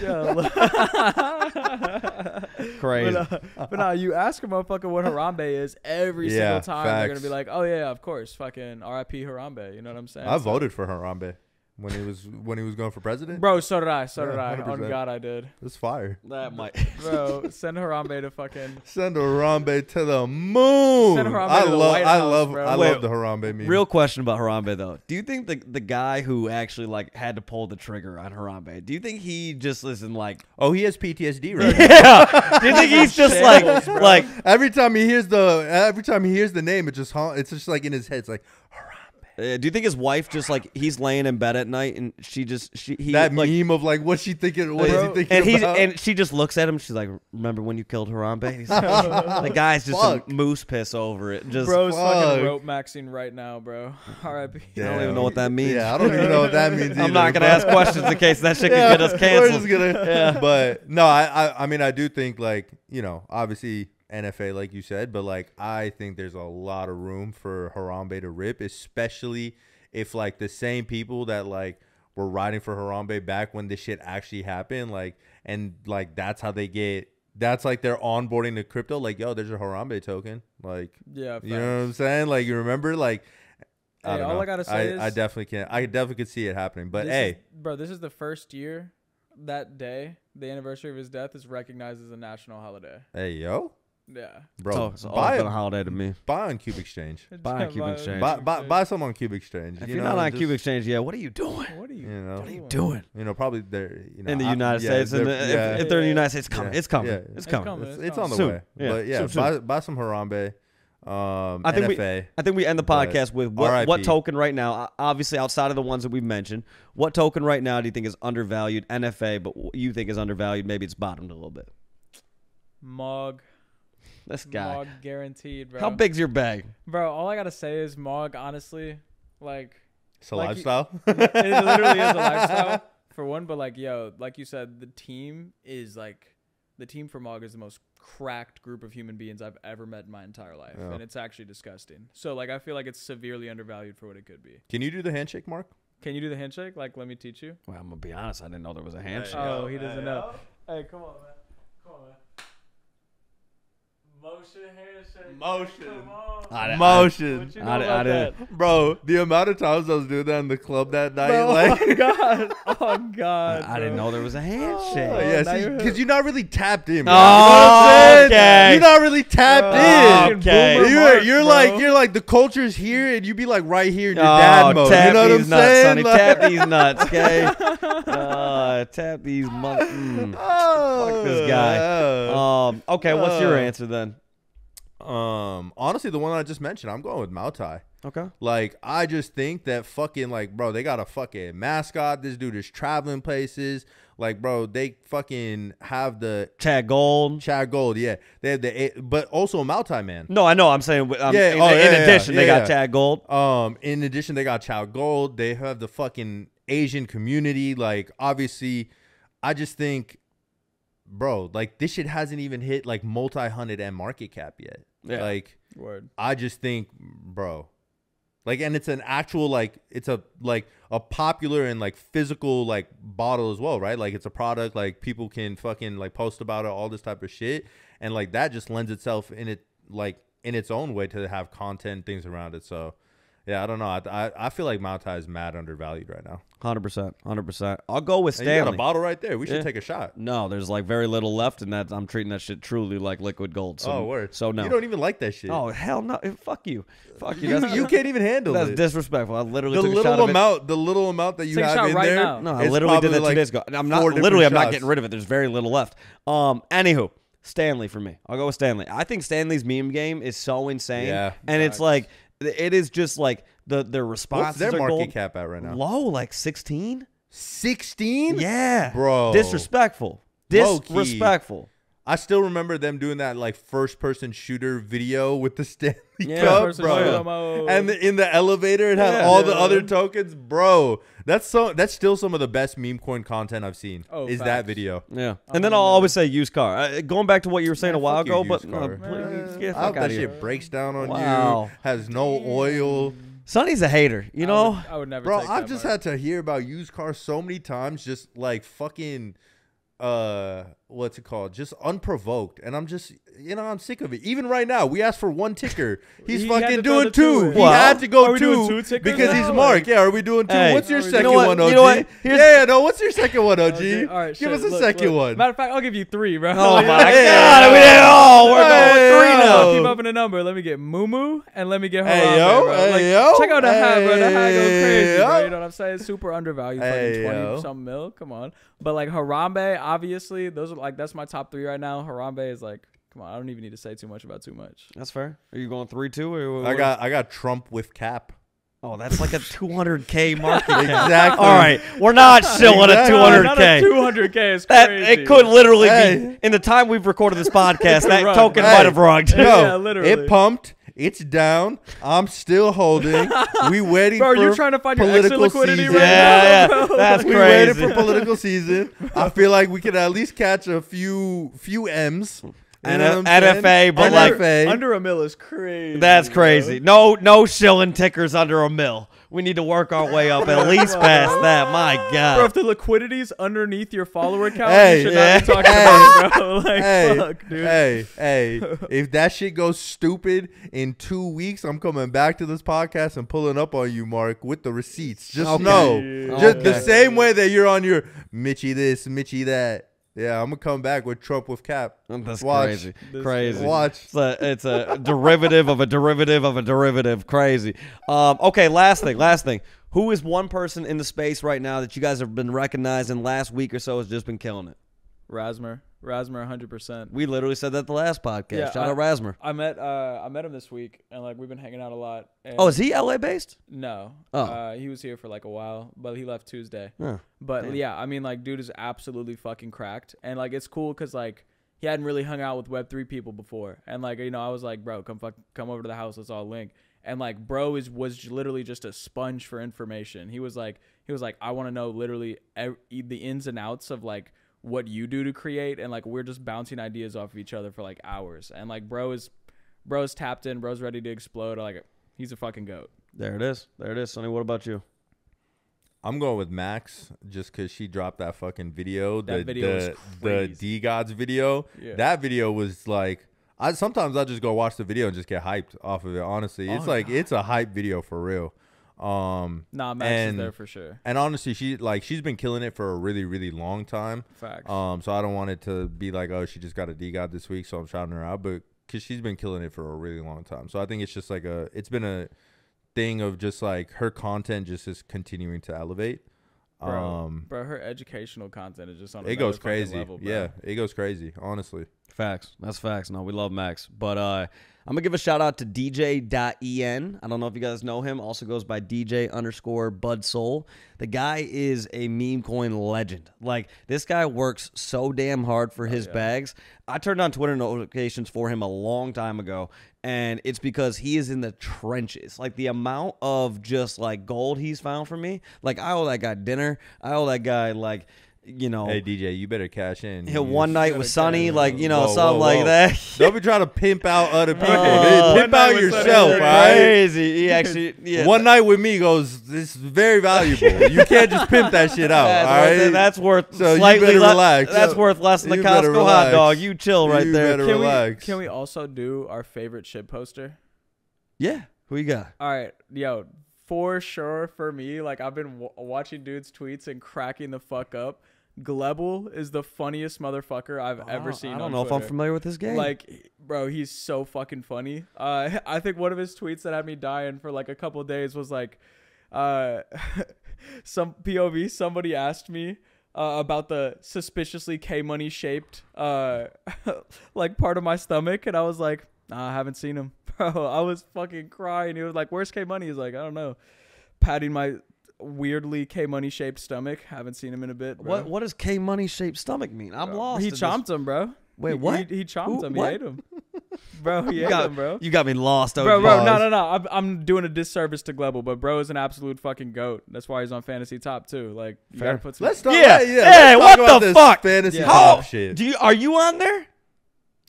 yeah. <laughs> Crazy. But, uh, but nah, you ask a motherfucker what Harambe is every Yeah, single time. They're gonna be like, "Oh yeah, of course, fucking R.I.P. Harambe." You know what I'm saying? I So- voted for Harambe when he was when he was going for president. bro. So did I. So Yeah, did I. On 100%. God, I did. It's fire. that might. Bro, <laughs> send Harambe to fucking. Send Harambe to the moon. Send Harambe I to the love, White I House, love, bro. I Wait, love the Harambe meme. Real question about Harambe though. Do you think the the guy who actually like had to pull the trigger on Harambe? Do you think he just listen like? Oh, he has PTSD right <laughs> Yeah. do you think he's <laughs> just like like? Every time he hears the every time he hears the name, it just ha- it's just like in his head. It's like Uh, do you think his wife just like he's laying in bed at night and she just she he that like meme of like what's she thinking? What is Bro, he thinking and he's about? and she just looks at him. She's like, "Remember when you killed Harambe?" He's <laughs> like, the guy's just Fuck. some moose piss over it. Just Bro's fuck. fucking rope maxing right now, bro. <laughs> R.I.P. I don't even know what that means. Yeah, I don't even know what that means. <laughs> I'm not gonna but- ask questions in case that shit Yeah, could get us We're canceled. just gonna, yeah. But no, I, I, I mean, I do think like you know, obviously NFA, like you said, but like I think there's a lot of room for Harambe to rip, especially if like the same people that like were riding for Harambe back when this shit actually happened, like, and like that's how they get. That's like they're onboarding the crypto. Like, yo, there's a Harambe token. Like, Yeah, you know what I'm saying? Like, you remember? Like, I Hey, all know. I gotta say I, is- I definitely can. I definitely could see it happening. But hey, is- bro, this is the first year that day, the anniversary of his death, is recognized as a national holiday. hey, yo, Yeah. bro, So it's always buy been a holiday to me. buy on Cube Exchange. Buy on Cube Exchange. Buy, buy, buy some on Cube Exchange. If you you're know, not on just, Cube Exchange, yeah, what are you doing What are you? you know, What are you doing? you know, probably they're you know in the I- United yeah, States? They're- if, yeah, if they're in the United States, it's coming. Yeah. It's coming. Yeah. It's It's coming. coming. it's, It's it's on the Soon. way. Yeah. But yeah, Soon, soon. buy buy some Harambe. Um, I think we- NFA. I think we end the But podcast with what, what RIP. token right now, o- obviously outside of the ones that we've mentioned, what token right now do you think is undervalued? NFA, but what you think is undervalued? Maybe it's bottomed a little bit. Mog. This guy. Mog guaranteed, bro. How big's your bag? Bro, all I gotta say is Mog, honestly, like It's a like you- lifestyle. <laughs> it literally is a lifestyle for one, but like yo, like you said, the team is like the team for Mog is the most cracked group of human beings I've ever met in my entire life. Yeah. And it's actually disgusting. So like I feel like it's severely undervalued for what it could be. Can you do the handshake, Marc? Can you do the handshake? Like let me teach you. Well, I'm gonna be honest. I didn't know there was a handshake. Oh, he doesn't know. Hey, come on, man. Come on, man. Motion handshake. Motion. Come on. I- I- Motion. What you know I, I didn't. Bro, the amount of times I was doing that in the club that night, Bro, like, oh god, oh god. I didn't know there was a handshake. Oh, yeah, now see, you're- because you're not really tapped in. Oh, you know what I'm saying? okay. You're not really tapped Bro. in. Okay. You're, Marks, you're bro. like you're like the culture's here and you'd be like right here in your Oh, dad mode. tap You know what I'm nuts, saying? Sunny. Like- Tap these nuts, okay? <laughs> uh, tap these mother. Mm. Oh, Fuck this guy. yeah. Um. Okay. What's your Uh, answer then? Um, honestly, the one I just mentioned, I'm going with Moutai. Okay. Like, I just think that fucking like, bro, they got a fucking mascot. This dude is traveling places. Like, bro, they fucking have the Chad Gold. Chad Gold. Yeah, they have the, but also Moutai man. No, I know. I'm saying. Um, Yeah, In, oh, in yeah, yeah, addition, they yeah, got yeah. Chad Gold. Um, in addition, they got Chad Gold. They have the fucking Asian community. Like, obviously, I just think, bro, like this shit hasn't even hit like multi hundred M market cap yet. Yeah. Like, Word. I just think, bro, like, and it's an actual like, it's a like a popular and like physical like bottle as well, right? Like, it's a product like people can fucking like post about it, all this type of shit, and like that just lends itself in it like in its own way to have content things around it. So, yeah, I don't know. I I, I feel like Mount is mad undervalued right now. Hundred percent. Hundred percent. I'll go with And you got a bottle right there. We should Yeah. take a shot. No, there's like very little left, and that I'm treating that shit truly like liquid gold. So, oh, word. So no. you don't even like that shit. oh hell no! Fuck you. Fuck you. <laughs> you, can't even handle that's it. disrespectful. I literally the took a shot little of it. amount, the little amount that you Take a have shot in right there. now. No, I literally did that two like days ago. I'm not literally. I'm not getting rid of it. There's very little left. Um. Anywho, Stanley for me. I'll go with Stanley. I think Stanley's meme game is so insane. Yeah. And it's like it is just like the their responses What's their market gold. cap at right now? Low, like 16. Sixteen. Yeah, Bro. Disrespectful. Disrespectful. I still remember them doing that like first person shooter video with the Stanley Yeah. Cup, bro. shoot 'em. And the, in the elevator, it had Yeah. all the other tokens, bro. That's so. That's still some of the best meme coin content I've seen. Oh, is that video? Yeah, Oh, and then I'll no. always say used car. Uh, going back to what you were saying Man, a while fuck your ago, but used uh, please, get the I fuck hope that out of here. shit breaks down on Wow. you. Has no oil. Sunny's a hater, you I know. would, I would never. Bro, take I've that just mark. had to hear about used cars so many times, just like fucking, uh, what's it called? Just unprovoked, and I'm just, you know, I'm sick of it. Even right now, we asked for one ticker. <laughs> He's He fucking doing two two. He had to go are we two, doing two because he's now? Marc. Yeah, are we doing two? Hey, what's your you know second one, OG? You know what? Here's- yeah, yeah, no. What's your second one, OG? <laughs> Okay, all right, Give shit, us a look, second look. one. Matter of fact, I'll give you three, bro. Oh <laughs> my god, we did oh, we're Hey, going three now. Keep up in the number. Let me get Mumu and let me get Harambe, Hey, yo, bro. hey, like, yo, check out the hat, bro. The hat go crazy, bro. You know what I'm saying? Super undervalued, fucking twenty something mil. Come on, but like Harambe, obviously, those are like that's my top three right now. Harambe is like, come on, I don't even need to say too much about too much. That's fair. Are you going three two or I got, I got Trump with cap. Oh, that's like a 200k market. <laughs> Exactly. All right, we're not <laughs> shilling a Exactly. 200k. 200k is That it could literally Hey. be in the time we've recorded this podcast. <laughs> that Rug. token Hey. might have rugged. No, Yeah, literally. it pumped. It's down. I'm still holding. <laughs> We waiting Bro, for you're trying to find your political liquidity season. right Yeah, now, yeah. <laughs> That's we waited crazy. for political season. I <laughs> feel like we could at least catch a few few M's. You And know a- what I'm saying? NFA, but like- NFA. under a mil is crazy. That's bro. crazy. No, no shilling tickers under a mill. We need to work our way up at <laughs> least past that. My God. Bro, if the liquidity's underneath your follower count, Hey, you should yeah. not be talking Hey. about it, bro. <laughs> Like, hey, fuck, dude. hey, hey! <laughs> If that shit goes stupid in two weeks, I'm coming back to this podcast and pulling up on you, Marc, with the receipts. Just Okay. know, just the same way that you're on your Michi this, Michi that. Yeah, I'm gonna come back with Trump with Cap. That's Watch. crazy. This Crazy. Watch. It's a, it's a derivative of a derivative of a derivative. Crazy. Um, okay, last thing. Last thing. Who is one person in the space right now that you guys have been recognizing last week or so has just been killing it? Rasmr, Rasmr, hundred percent. We literally said that the last podcast. Yeah, Shout I- out Rasmr. I met uh I met him this week and like we've been hanging out a lot. And Oh, is he LA based? No. Oh. Uh, he was here for like a while, but he left Tuesday. Oh, But damn. yeah, I mean, like, dude is absolutely fucking cracked, and like, it's cool because like he hadn't really hung out with Web three people before, and like, you know, I was like, bro, come fuck, come over to the house, let's all link. And like, bro is was literally just a sponge for information. He was like, he was like, I want to know literally the ins and outs of like what you do to create, and like we're just bouncing ideas off of each other for like hours. And like, bro is, bro's tapped in, bro's ready to explode. Like, he's a fucking goat. There it is. There it is. Sunny, what about you? I'm going with Max just because she dropped that fucking video. That the video was the, the. DeGods video. Yeah. That video was like I sometimes I just go watch the video and just get hyped off of it. Honestly, it's Oh, like God. it's a hype video for real. Um, Nah, Max And- is there for sure. and honestly, she like she's been killing it for a really really long time. Facts. Um, so I don't want it to be like oh she just got a DeGod this week, so I'm shouting her out, but because she's been killing it for a really long time. So I think it's just like a it's been a thing of just like her content just is continuing to elevate. Bro, um, bro, her educational content is just on. it goes crazy. Level, yeah, it goes crazy. Honestly, Facts. That's facts. No, we love Max. But uh, I'm gonna give a shout out to DJ.en. I don't know if you guys know him. Also goes by DJ underscore Bud Soul. The guy is a meme coin legend. Like this guy works so damn hard for oh, his yeah. bags. I turned on Twitter notifications for him a long time ago, and it's because he is in the trenches. Like the amount of just like gold he's found for me. Like I owe that guy dinner. I owe that guy like you know. hey DJ, you better cash in. He'll one night with Sunny, like you know, Whoa, something whoa, like that. <laughs> Don't be trying to pimp out other people. Uh, pimp out yourself, is all right? Crazy. He <laughs> actually, yeah. One night with me goes. This is very valuable. <laughs> You can't just pimp that shit out. That's, all worth, it. that's worth So you slightly better le- relax. That's Yeah. worth less than the You better Costco hot dog. You chill right You there. better Can relax. we can we also do our favorite shit poster? Yeah. Who you got? All right, yo, for sure for me, like I've been w- watching dudes' tweets and cracking the fuck up. Glebel is the funniest motherfucker I've ever seen. I don't on know if I'm familiar with this game. Like, bro, he's so fucking funny. Uh, <laughs> I think one of his tweets that had me dying for like a couple days was like, uh, <laughs> some POV. Somebody asked me uh, about the suspiciously K money shaped, uh, <laughs> like part of my stomach, and I was like, nah, I haven't seen him, bro. I was fucking crying. He was like, "Where's K money?" He's like, "I don't know," patting my weirdly K money shaped stomach. Haven't seen him in a bit. Bro. what what does K money shaped stomach mean? I'm lost. He in this. him, bro. Wait, He- what? He, he chomped Who- him. what? He ate him. <laughs> Bro, he You ate got, him, bro. you got me lost, OG. Bro, bro, no, no, no. I'm, I'm doing a disservice to Glebel, but bro is an absolute fucking goat. That's why he's on fantasy top too. Like, you Fair. gotta put some. Let's talk. Yeah. Yeah, yeah. Hey, let's what talk about the this fuck? Fantasy Yeah. top How shit. do you are you on there?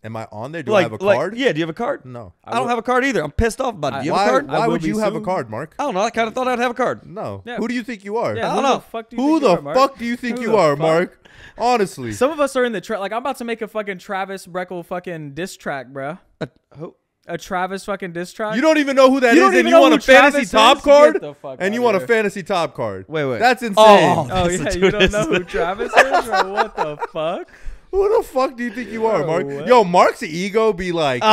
Am I on there? Do like, I have a like- card? yeah, do you have a card? No. I, don't will- have a card either. I'm pissed off about it. Do you have a card? I Why would be you have a card, Marc? I don't know. I kind of thought I'd have a card. No. Yeah. Who do you think you are? Yeah, I who don't know. the fuck do you Who think the you are, Marc? fuck do you think you are, fuck? Marc? Honestly. Some of us are in the tra- like. I'm about to make a fucking Travis Breckle fucking diss track, bro. Who? A Travis fucking diss track. You don't even know who that is, You don't and you want who a fantasy Travis top card, Get the fuck and you outta want a fantasy top card. Wait, wait. That's oh, insane. <laughs> Oh. Oh That's yeah, you don't know who Travis is, or what the fuck? Who the fuck do you think you are, Marc? what? Yo, Marc's ego be like, Oh,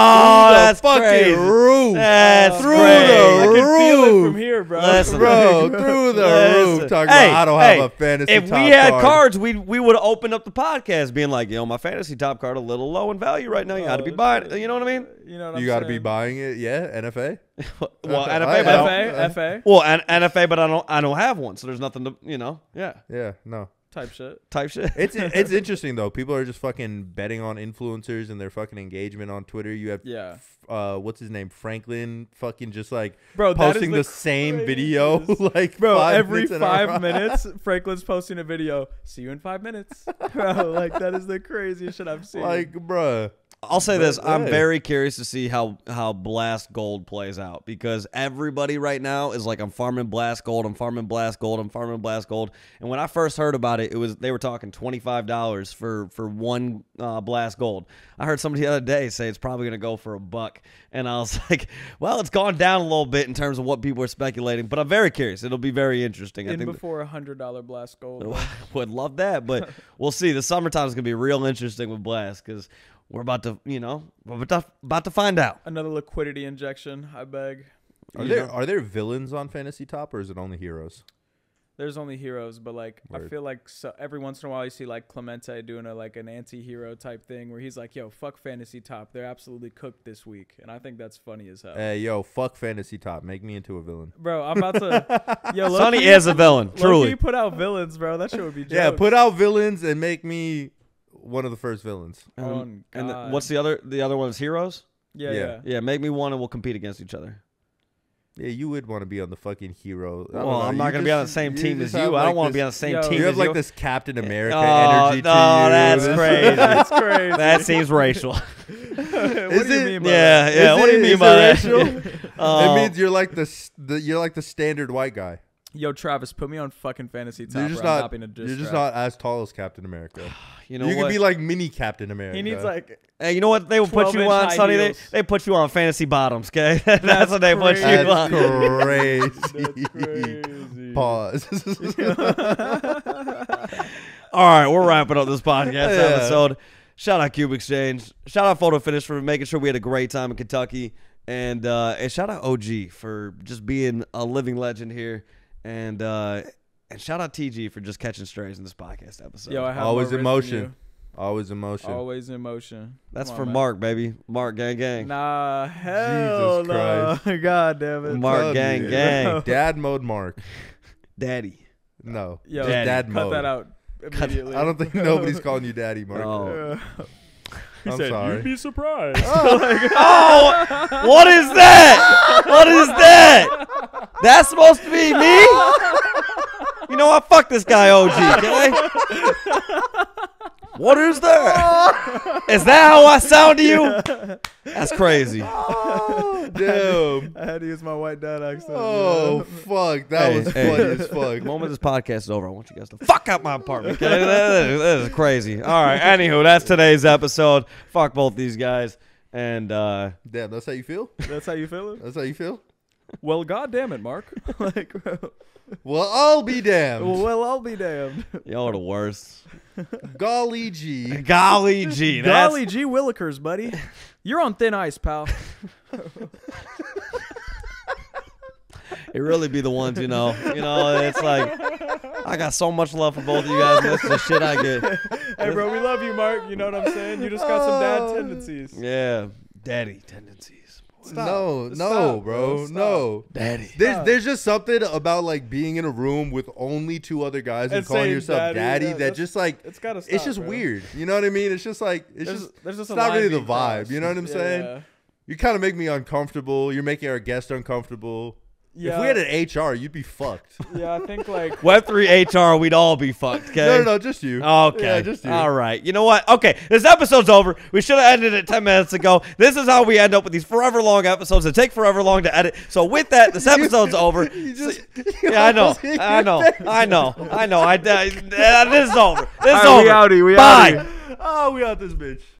through the that's fucking crazy. roof, That's through crazy. I the can feel it from here, bro. Listen. bro, <laughs> through the Listen. roof. Talking Hey, about I don't hey, have a fantasy. If top we had card. cards, we we would have opened up the podcast, being like, "Yo, my fantasy top card a little low in value right now. You got to be Oh, buying. it." You know what I mean? You know what I'm you got to be buying it. Yeah, NFA. <laughs> well, Okay. NFA, but I don't, FA, Uh, FA well, N- NFA, but I don't I don't have one, so there's nothing to you know, yeah, Yeah, no. Type shit. type shit. It's <laughs> it's interesting though. People are just fucking betting on influencers and their fucking engagement on Twitter. You have Yeah, uh what's his name Franklin fucking just like bro. posting the, same video <laughs> like Bro, five every minutes in a row. five minutes, <laughs> Franklin's posting a video. See you in five minutes, bro. Like that is the craziest shit I've seen. like bruh. I'll say this: I'm very curious to see how how Blast Gold plays out because everybody right now is like, "I'm farming Blast Gold, I'm farming Blast Gold, I'm farming Blast Gold." And when I first heard about it, it was they were talking twenty five dollars for for one uh, Blast Gold. I heard somebody the other day say it's probably gonna go for a buck, and I was <laughs> like, "Well, it's gone down a little bit in terms of what people are speculating." But I'm very curious. It'll be very interesting. I think before a hundred dollar blast gold. <laughs> would love that, but <laughs> we'll see. The summertime is gonna be real interesting with Blast because we're about to, you know, we're about to, about to find out. Another liquidity injection. I beg. Are You there know? are there villains on Fantasy Top or is it only heroes? There's only heroes, but like I feel like so, every once in a while you see like Clemente doing a like an anti-hero type thing where he's like, "Yo, fuck fantasy top. They're absolutely cooked this week," and I think that's funny as hell. Hey yo, fuck Fantasy Top. Make me into a villain. Bro, I'm about to. <laughs> Yo, Sunny is a villain, low-key truly. put out villains, bro. That shit would be. Jokes. Yeah, put out villains and make me one of the first villains. Oh, Um, and the- what's the other? The other one is heroes. Yeah, Yeah. yeah. Yeah, make me one, and we'll compete against each other. Yeah, you would want to be on the fucking hero. Well, know. I'm you not gonna be on the same team as just have, you. I don't want to be on the same Yo, team You as have like you. this Captain America Oh, energy to no, you. that's crazy. <laughs> That's <laughs> crazy. that seems racial. <laughs> what Is do you it- mean by yeah, that? yeah. Is what do you it- mean by it that? racial? Uh, it means you're like the, the you're like the standard white guy. Yo, Travis, put me on fucking fantasy top. you're just or I'm not. being a diss You're just not as tall as Captain America. <sighs> you know you what? could be like mini Captain America. He needs like. Hey, you know what? They will put you on, Sunny. They, they put you on fantasy bottoms, okay? That's, <laughs> That's what they put you crazy. on. That's crazy. That's <laughs> crazy. Pause. <laughs> All right, we're wrapping up this podcast Yeah. episode. Shout out Cube Exchange. Shout out Photo Finish for making sure we had a great time in Kentucky. And uh, and shout out OG for just being a living legend here. And uh, and shout out TG for just catching strays in this podcast episode. Yo, I have Always more wrist than emotion. Always emotion. you. Always emotion. That's Come for on, man. Marc, baby. Marc gang gang. Nah, hell Jesus no. <laughs> God damn it. Marc Love gang you. gang. <laughs> Dad mode Marc. <laughs> Daddy. No. Yo, just Daddy. dad Cut mode. that out immediately. I don't think nobody's calling you daddy, Marc. Oh. He I'm said, sorry. You'd be surprised. Oh, <laughs> oh what <laughs> is that? What is that? That's supposed to be me? You know what? Fuck this guy, OG. Okay? What is that? <laughs> Is that how I sound to you? <laughs> That's crazy. Oh, <laughs> damn. I had to use my white dad accent. Oh, fuck. That Hey, was hey. funny as fuck. The moment this podcast is over, I want you guys to fuck out my apartment. Okay? That is- that is crazy. All right. Anywho, that's today's episode. Fuck both these guys. And uh, Damn, that's how you feel? That's how you feel? That's how you feel? Well, god damn it, Marc. like, Well, I'll be damned. well, I'll be damned. y'all are the worst. <laughs> Golly gee. Golly gee. That's, Golly gee willikers, buddy. You're on thin ice, pal. it really be the ones, you know. You know, it's like I got so much love for both of you guys. and This is the shit I get. hey, bro, we love you, Marc. You know what I'm saying? You just got some dad uh, tendencies. Yeah, daddy tendencies. Boy. no, Just no, stop, bro, Stop. no. Daddy. There's there's just something about like being in a room with only two other guys and, And calling saying yourself daddy, daddy, yeah, that that's- just like It's gotta stop. it's just bro. weird. You know what I mean? It's just like it's There's, just there's just it's a not line really the being crossed. vibe. You know what I'm saying? Yeah. You kind of make me uncomfortable. You're making our guest uncomfortable. Yeah. If we had an HR, you'd be fucked. <laughs> yeah, I think like <laughs> Web three HR, we'd all be fucked. Okay. No, no, no, just you. Okay. Yeah, just you. All right. You know what? Okay. This episode's over. We should have ended it 10 minutes ago. This is how we end up with these forever long episodes that take forever long to edit. So, with that, this <laughs> episode's over. You just, Yeah, I know. almost hit I know. I know. I know. I, uh, this is over. This is All right, over. we outie, we Bye. outie. Oh, we out this bitch.